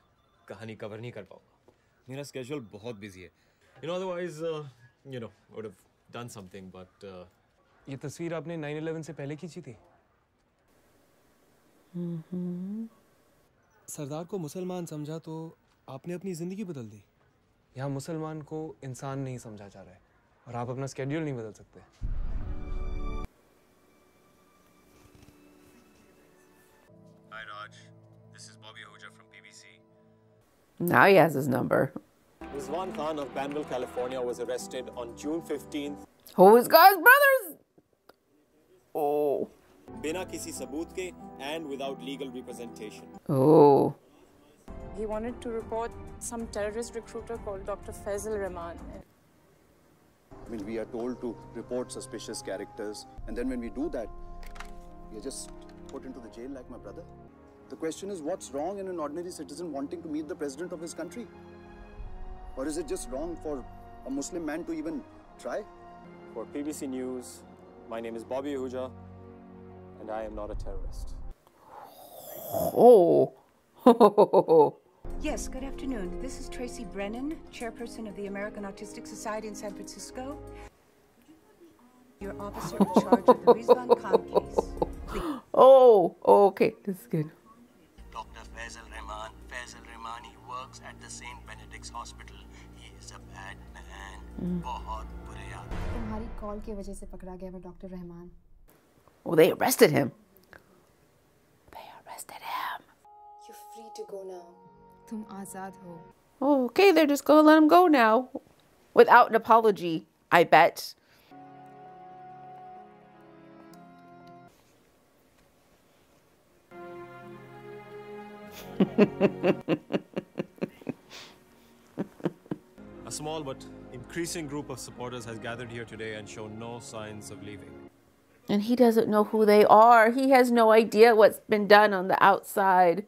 कहानी cover नहीं कर पाऊँगा। मेरा schedule बहुत busy है। You know otherwise you know would have done something but ये तस्वीर आपने 9/11 से पहले खींची थी? सरदार को मुसलमान समझा तो आपने अपनी ज़िंदगी बदल दी। यहाँ मुसलमान को इंसान नहीं समझा जा रहा है और आप अपना स्केड्यूल नहीं बदल सकते। Now he has his number. Rizwan Khan of Banville, California was arrested on June 15th. Who is God's brothers? Oh. Bina kisi ke and without legal representation. Oh. He wanted to report some terrorist recruiter called Dr. Faisal Rahman. I mean, we are told to report suspicious characters, and then when we do that, we are just put into the jail like my brother. The question is, what's wrong in an ordinary citizen wanting to meet the president of his country? Or is it just wrong for a Muslim man to even try? For PBC News, my name is Bobby Ahuja, and I am not a terrorist. Oh. [laughs] Yes, good afternoon. This is Tracy Brennan, chairperson of the American Autistic Society in San Francisco. Your officer in charge of the Rizwan Khan case. [laughs] oh. Okay. This is good. works at the St. Benedict's Hospital. He is a bad man. Mm. बहुत बुरे आदमी तुम्हारी call की वजह से पकड़ा गया वो doctor Rahman Oh, they arrested him. They arrested him. You're free to go now. तुम आजाद हो Oh, okay, they're just gonna let him go now. Without an apology, I bet. [laughs] A small but increasing group of supporters has gathered here today and shown no signs of leaving. And he doesn't know who they are. He has no idea what's been done on the outside.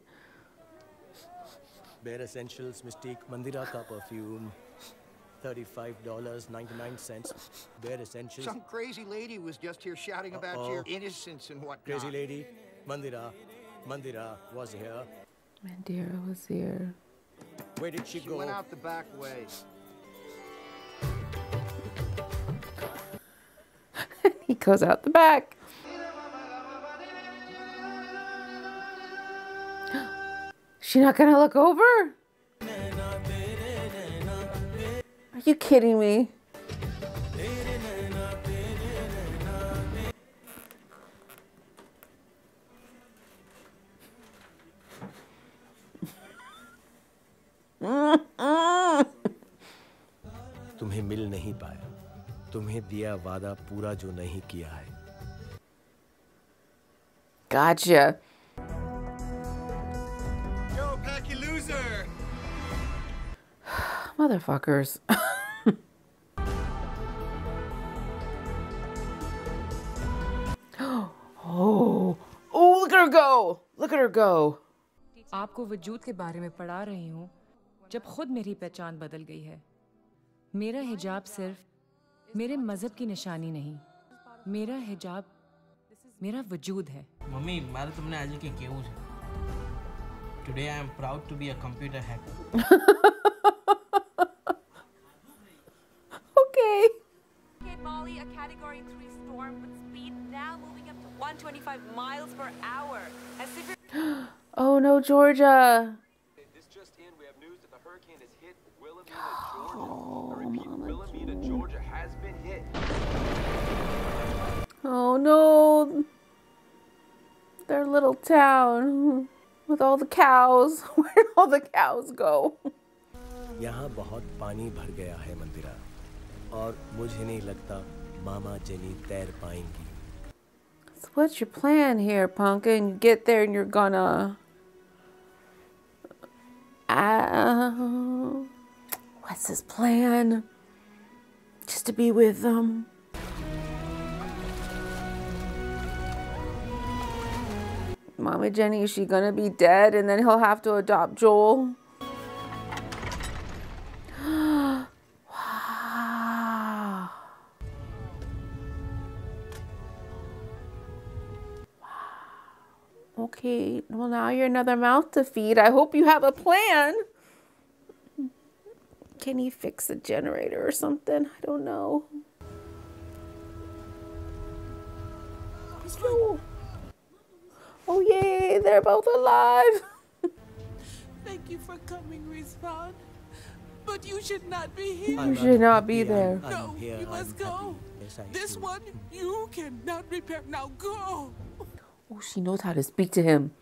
Bare Essentials Mystique Mandira का perfume. $35.99. Bare Essentials. Some crazy lady was just here shouting about Uh-oh. your innocence and whatnot. Crazy lady. Mandira. Mandira was here. Mandira was here. Where did she, She go? went out the back way. Goes out the back. [gasps] She not gonna look over? Are you kidding me? दिया वादा पूरा जो नहीं किया है gotcha. [sighs] Motherfuckers. [gasps] oh, oh, look at her go! Look at her go! आपको वजूद के बारे में पढ़ा रही हूँ जब खुद मेरी पहचान बदल गई है मेरा हिजाब सिर्फ़ मेरे मज़हब की निशानी नहीं। मेरा हिजाब मेरा वजूद है। मम्मी मैं तुमने आज के क्यों है। Today I am proud to be a computer hacker okay Bali a category 3 storm with speed now moving up to 125 miles per hour as if oh no Georgia Oh, Georgia has been hit. Oh no. Their little town with all the cows. [laughs] Where did all the cows go? यहाँ बहुत पानी भर गया है मंदिरा और मुझे नहीं लगता मामा जेनी तैर पाएंगी So what's your plan here, Pumpkin? You get there and you're gonna. Uh, what's his plan? Just to be with um, them. Mama Jenny, is she gonna be dead and then he'll have to adopt Joel? [gasps] wow. Okay, well, now you're another mouth to feed. I hope you have a plan. Can he fix a generator or something? I don't know. Oh, oh yay, they're both alive. [laughs] Thank you for coming, Rizwan. But you should not be here. You should not be there. No, you must go. This one you cannot repair. Now go. Oh, she knows how to speak to him.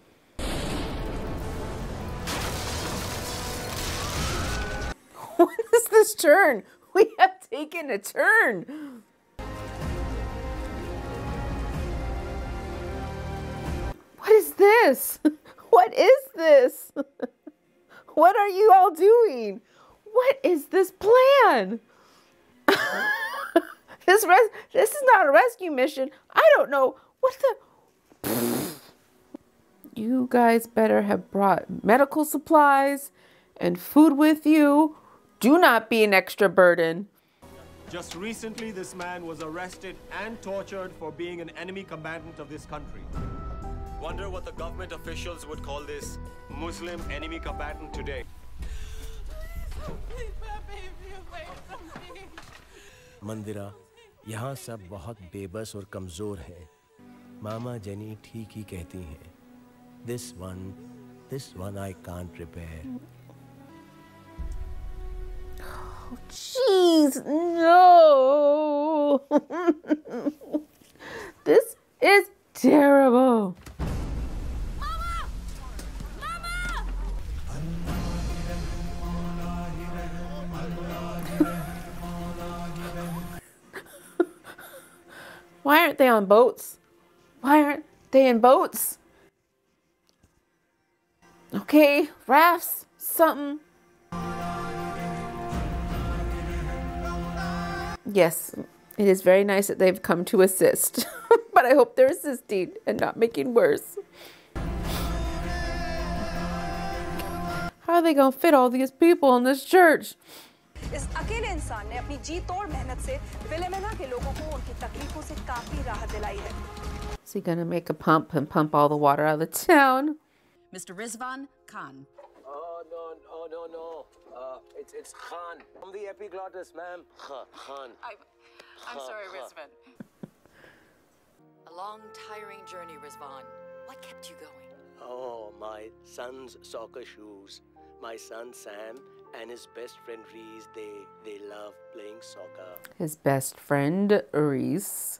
[laughs] What is this turn? We have taken a turn. What is this? [laughs] What is this? [laughs] What are you all doing? What is this plan? this res- this is not a rescue mission. I don't know. What the You guys better have brought medical supplies and food with you Do not be an extra burden. Just recently, this man was arrested and tortured for being an enemy combatant of this country. Wonder what the government officials would call this Muslim enemy combatant today. मंदिरा यहाँ सब बहुत बेबस और कमज़ोर हैं मामा jenny ठीक ही कहती हैं this one this one I can't repair Jeez, no. this is terrible. Why aren't they on boats? Why aren't they in boats? Okay, rafts, something. Yes, it is very nice that they've come to assist, [laughs] but I hope they're assisting and not making worse. How are they gonna fit all these people in this church? Is he gonna make a pump and pump all the water out of the town? Mr. Rizwan Khan. Oh no! Oh no! No! Uh, it's, it's Khan. I'm the epiglottis, ma'am. Khan. Khan. I'm, I'm Khan, sorry, Khan. Rizwan. A long, tiring journey, Rizwan. What kept you going? Oh, my son's soccer shoes. My son Sam and his best friend Reese, they, they love playing soccer. His best friend, Reese.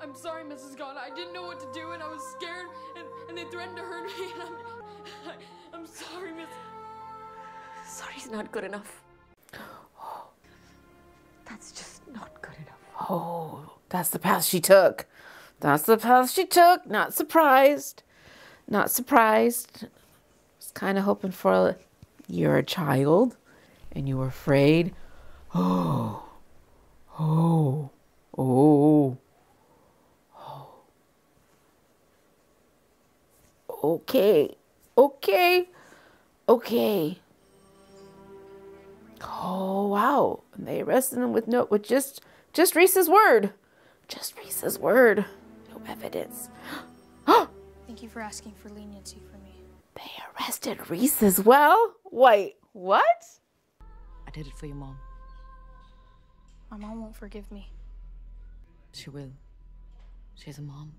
I'm sorry, Mrs. Ghana. I didn't know what to do, and I was scared, and, and they threatened to hurt me. And I'm, I, [laughs] I'm sorry, Miss. Sorry's not good enough. Oh, that's just not good enough. Oh, that's the path she took. That's the path she took. Not surprised. Not surprised. Was kind of hoping for a, you're a child and you were afraid. Oh, oh, oh, oh. Okay, okay, okay. Oh wow! And they arrested him with no, with just, just Reese's word, just Reese's word, no evidence. [gasps] Thank you for asking for leniency for me. They arrested Reese as well. Wait, what? I did it for your mom. My mom won't forgive me. She will. She's a mom.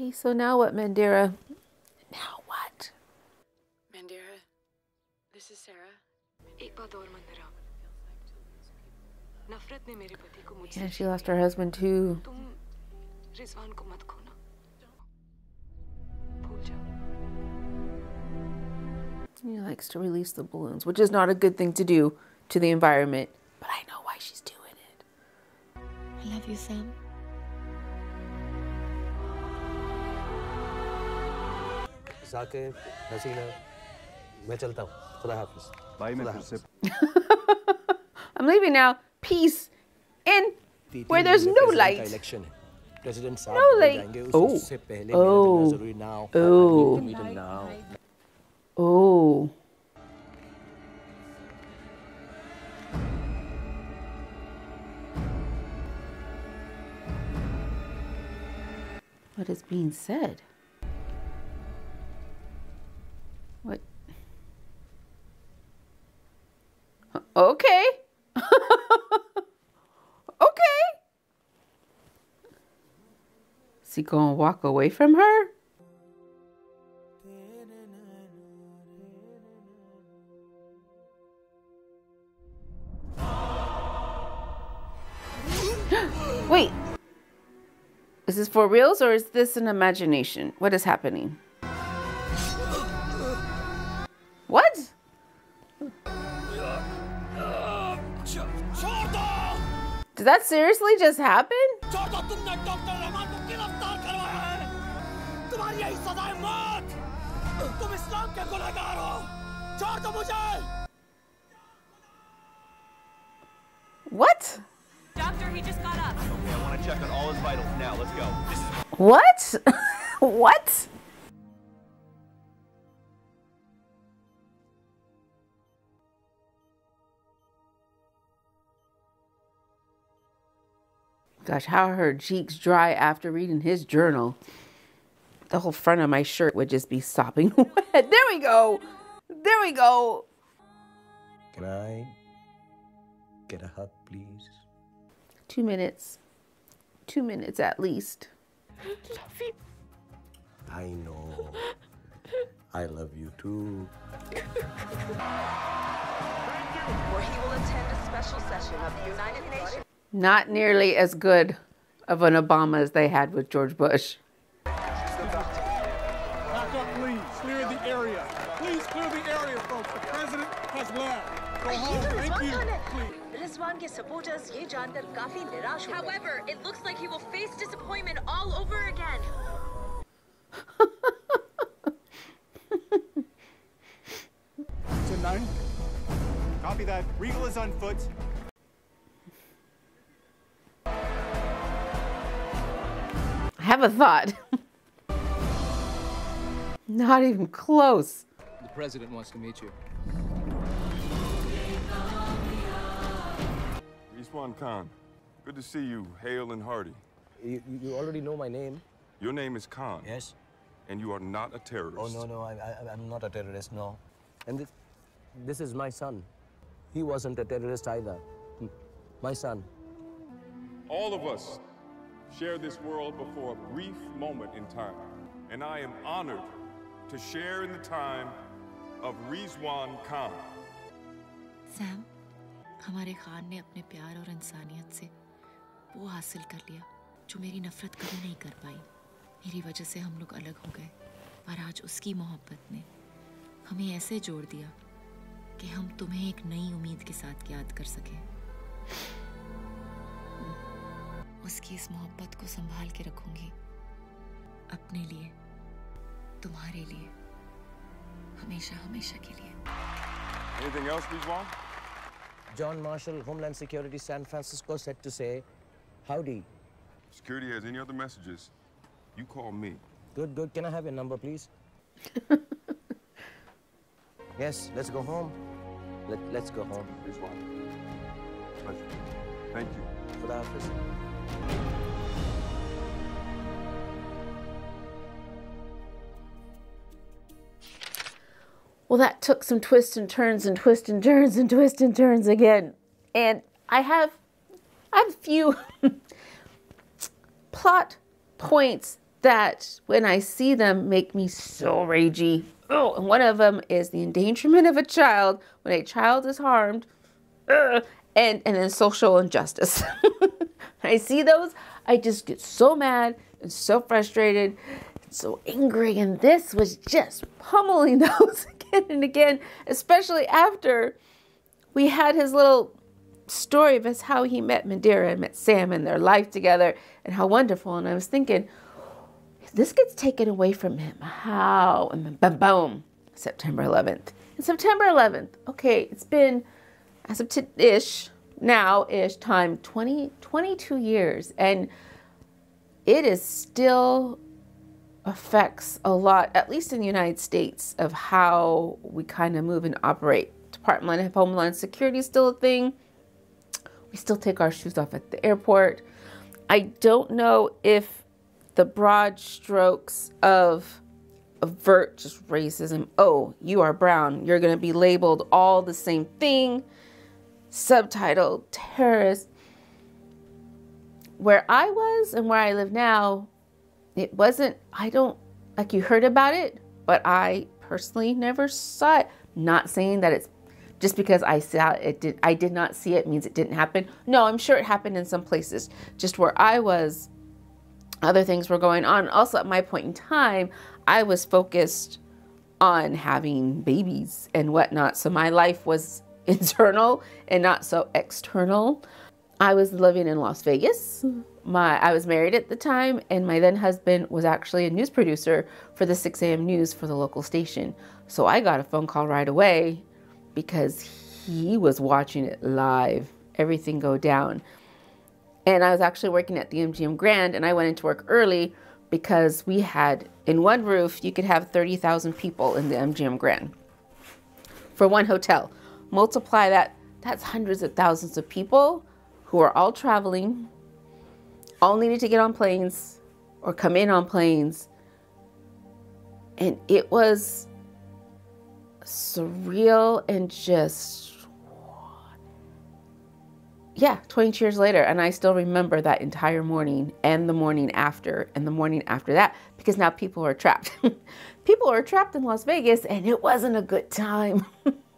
Okay, so now what, Mandira? Now what? Mandira, this is Sarah. And she lost her husband too. He likes to release the balloons, which is not a good thing to do to the environment. But I know why she's doing it. I love you, Sam. Zakir हसीना मैं चलता हूँ खुदा हाफिज भाई मैं फिर से [laughs] I'm leaving now. Peace. In where there's no light. Election है president साहब No बदल light. जाएंगे Oh. उससे पहले मेरा Oh. मिलना जरूरी now Oh. Meet him now Oh. What is being said? Okay. [laughs] okay. Is he gonna walk away from her? [gasps] Wait. Is this for reals or is this an imagination? What is happening? Did that seriously just happen? What? Doctor, he just got up. Okay, I want to check on all his vitals now. Let's go. What? [laughs] what? Gosh, how her cheeks dry after reading his journal? The whole front of my shirt would just be sopping [laughs] wet. There we go. There we go. Can I get a hug, please? Two minutes. Two minutes at least. I know. I love you too. Where he will attend a special session of the United Nations. Not nearly as good of an Obama as they had with George Bush. Back up, please. Clear the area. Please clear the area, folks. The president has left. Go ये home. तो Thank Rizwan you. Khan है रिजवान के supporters ये जानकर काफी निराश हो However, it looks like he will face disappointment all over again. Ten nine. Copy that. Regal is on foot. I have a thought. [laughs] Not even close. The president wants to meet you. Rizwan Khan, good to see you, hale and hearty. You, you- you already know my name. Your name is Khan. Yes. And you are not a terrorist. Oh, no, no, I, I, I'm not a terrorist, no. And this, this is my son. He wasn't a terrorist either. Hmm. My son. All of us share this world but for a brief moment in time. And I am honored to share in the time of Rizwan Khan. Sam हमारे खान ने अपने प्यार और इंसानियत से वो हासिल कर लिया जो मेरी नफरत कभी नहीं कर पाई मेरी वजह से हम लोग अलग हो गए पर आज उसकी मोहब्बत ने हमें ऐसे जोड़ दिया कि हम तुम्हें एक नई उम्मीद के साथ याद कर सकें उसकी इस मोहब्बत को संभाल के रखूँगी अपने लिए तुम्हारे लिए हमेशा हमेशा के लिए Anything else, Rizwan? John Marshall, Homeland Security, San Francisco, said to say, howdy. Security has any other messages, you call me. Good, good. Can I have your number, please? yes, let's go home. Let, let's go home. Rizwan. Pleasure. Thank you. Khuda Hafiz. Well, that took some twists and turns and twists and turns and twists and turns again. And I have, I have a few [laughs] plot points that, when I see them, make me so ragey. Oh, and one of them is the endangerment of a child when a child is harmed, uh, and and then social injustice. [laughs] I see those, I just get so mad and so frustrated, and so angry, and this was just pummeling [laughs] those again and again, especially after we had his little story of us how he met Mandira and met Sam and their life together and how wonderful. And I was thinking, this gets taken away from him, how? And then boom, boom, September 11th. And September 11th, okay, it's been as of to ish, now ish time, 20, 22 years. And it is still affects a lot, at least in the United States, of how we kind of move and operate. Department of Homeland Security is still a thing. We still take our shoes off at the airport. I don't know if the broad strokes of avert just racism. Oh, you are brown. You're going to be labeled all the same thing. Subtitled terrorist. Where I was and where I live now, it wasn't, I don't, like you heard about it, but I personally never saw it. Not saying that it's just because I saw it did I did not see it means it didn't happen. No, I'm sure it happened in some places. Just where I was, other things were going on. Also at my point in time, I was focused on having babies and whatnot. So my life was [laughs] internal and not so external. I was living in Las Vegas. My I was married at the time, and my then husband was actually a news producer for the 6 a.m. news for the local station. So I got a phone call right away because he was watching it live, everything go down. And I was actually working at the MGM Grand, and I went into work early because we had in one roof you could have 30,000 people in the MGM Grand for one hotel. Multiply that, that's hundreds of thousands of people who are all traveling, all needed to get on planes or come in on planes. And it was surreal and just, yeah, 22 years later. And I still remember that entire morning and the morning after and the morning after that because now people are trapped. [laughs] people are trapped in Las Vegas and it wasn't a good time. [laughs]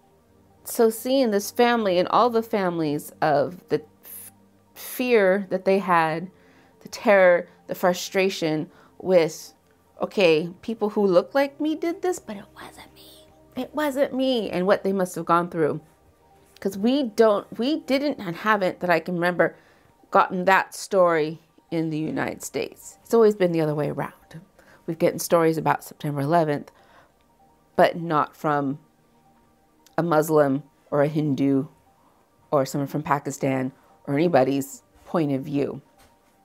so seeing this family and all the families of the fear that they had, the terror, the frustration with, okay, people who look like me did this, but it wasn't me. It wasn't me, and what they must have gone through. Because we don't, we didn't and haven't, that I can remember, gotten that story in the United States. It's always been the other way around. We've gotten stories about September 11th, but not from a Muslim or a Hindu or someone from Pakistan or anybody's point of view.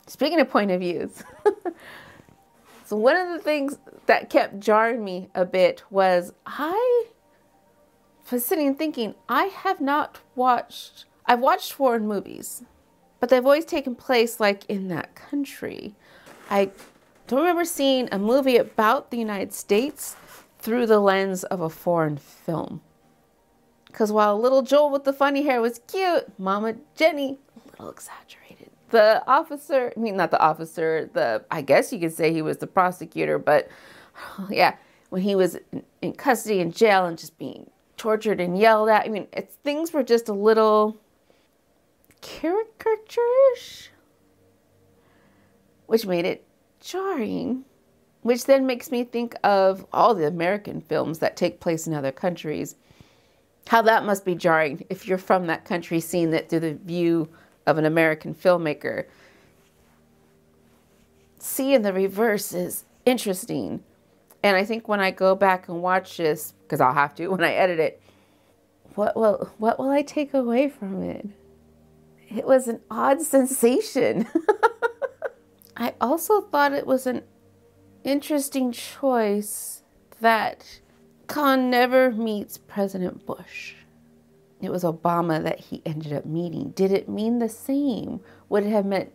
Speaking of point of views, [laughs] so one of the things that kept jarring me a bit was I was sitting and thinking, I have not watched, I've watched foreign movies, but they've always taken place like in that country. I don't remember seeing a movie about the United States through the lens of a foreign film. Because while little Joel with the funny hair was cute, Mama Jenny, a little exaggerated. The officer, I mean, not the officer, the, I guess you could say he was the prosecutor, but [sighs] yeah, when he was in custody in jail and just being tortured and yelled at, I mean, it's, things were just a little caricature-ish, which made it jarring which then makes me think of all the American films that take place in other countries how that must be jarring if you're from that country seeing it through the view of an American filmmaker. Seeing the reverse is interesting. And I think when I go back and watch this, because I'll have to [laughs] when I edit it, what will what will I take away from it? It was an odd sensation. [laughs] I also thought it was an interesting choice that Khan never meets President Bush. It was Obama that he ended up meeting. Did it mean the same? Would it have meant,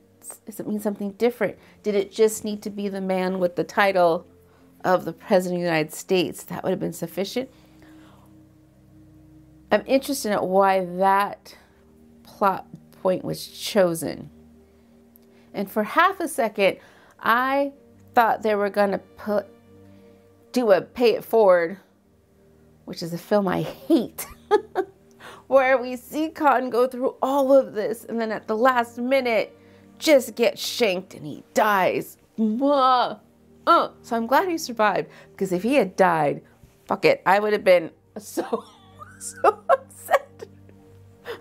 does it mean something different? Did it just need to be the man with the title of the President of the United States? That would have been sufficient. I'm interested in why that plot point was chosen. And for half a second, I thought they were gonna put do a pay it forward, which is a film I hate, [laughs] where we see Khan go through all of this and then at the last minute just get shanked and he dies. Uh, so I'm glad he survived because if he had died, fuck it, I would have been [laughs] so so upset.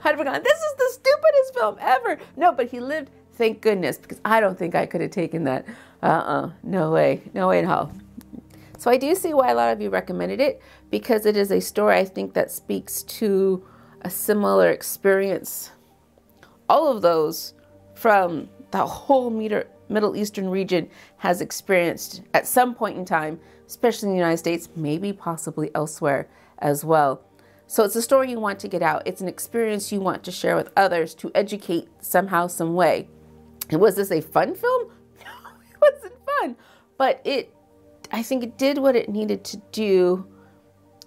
I'd have gone, this is the stupidest film ever. No, but he lived, thank goodness, because I don't think I could have taken that. Uh-uh, no way, no way in hell. So I do see why a lot of you recommended it because it is a story I think that speaks to a similar experience. All of those from the whole Middle Eastern region has experienced at some point in time, especially in the United States, maybe possibly elsewhere as well. So it's a story you want to get out. It's an experience you want to share with others to educate somehow, some way. And was this a fun film? [laughs] No, it wasn't fun. But it, I think it did what it needed to do.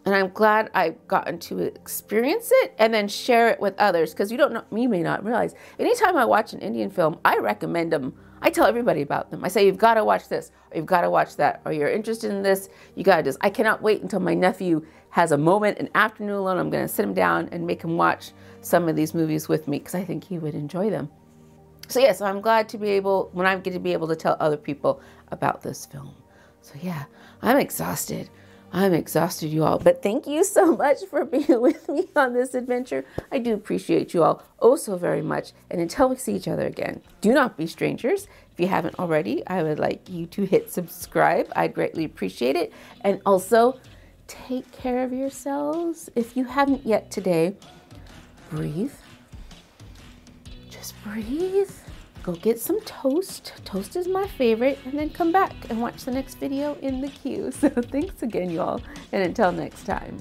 And I'm glad I've gotten to experience it and then share it with others. Because you don't know, you may not realize. Anytime I watch an Indian film, I recommend them. I tell everybody about them. I say, you've got to watch this, or you've got to watch that, or you're interested in this, you got to just. I cannot wait until my nephew has a moment, an afternoon alone, I'm going to sit him down and make him watch some of these movies with me because I think he would enjoy them. So, yeah, so I'm glad to be able, when I'm going to be able to tell other people about this film. So, yeah, I'm exhausted. I'm exhausted, you all. But thank you so [laughs] much for being with me on this adventure. I do appreciate you all oh so very much. And until we see each other again, do not be strangers. If you haven't already, I would like you to hit subscribe. I'd greatly appreciate it. And also, take care of yourselves. If you haven't yet today, breathe. Just breathe. Go get some toast. Toast is my favorite. And then come back and watch the next video in the queue. [laughs] So thanks again, y'all. And until next time.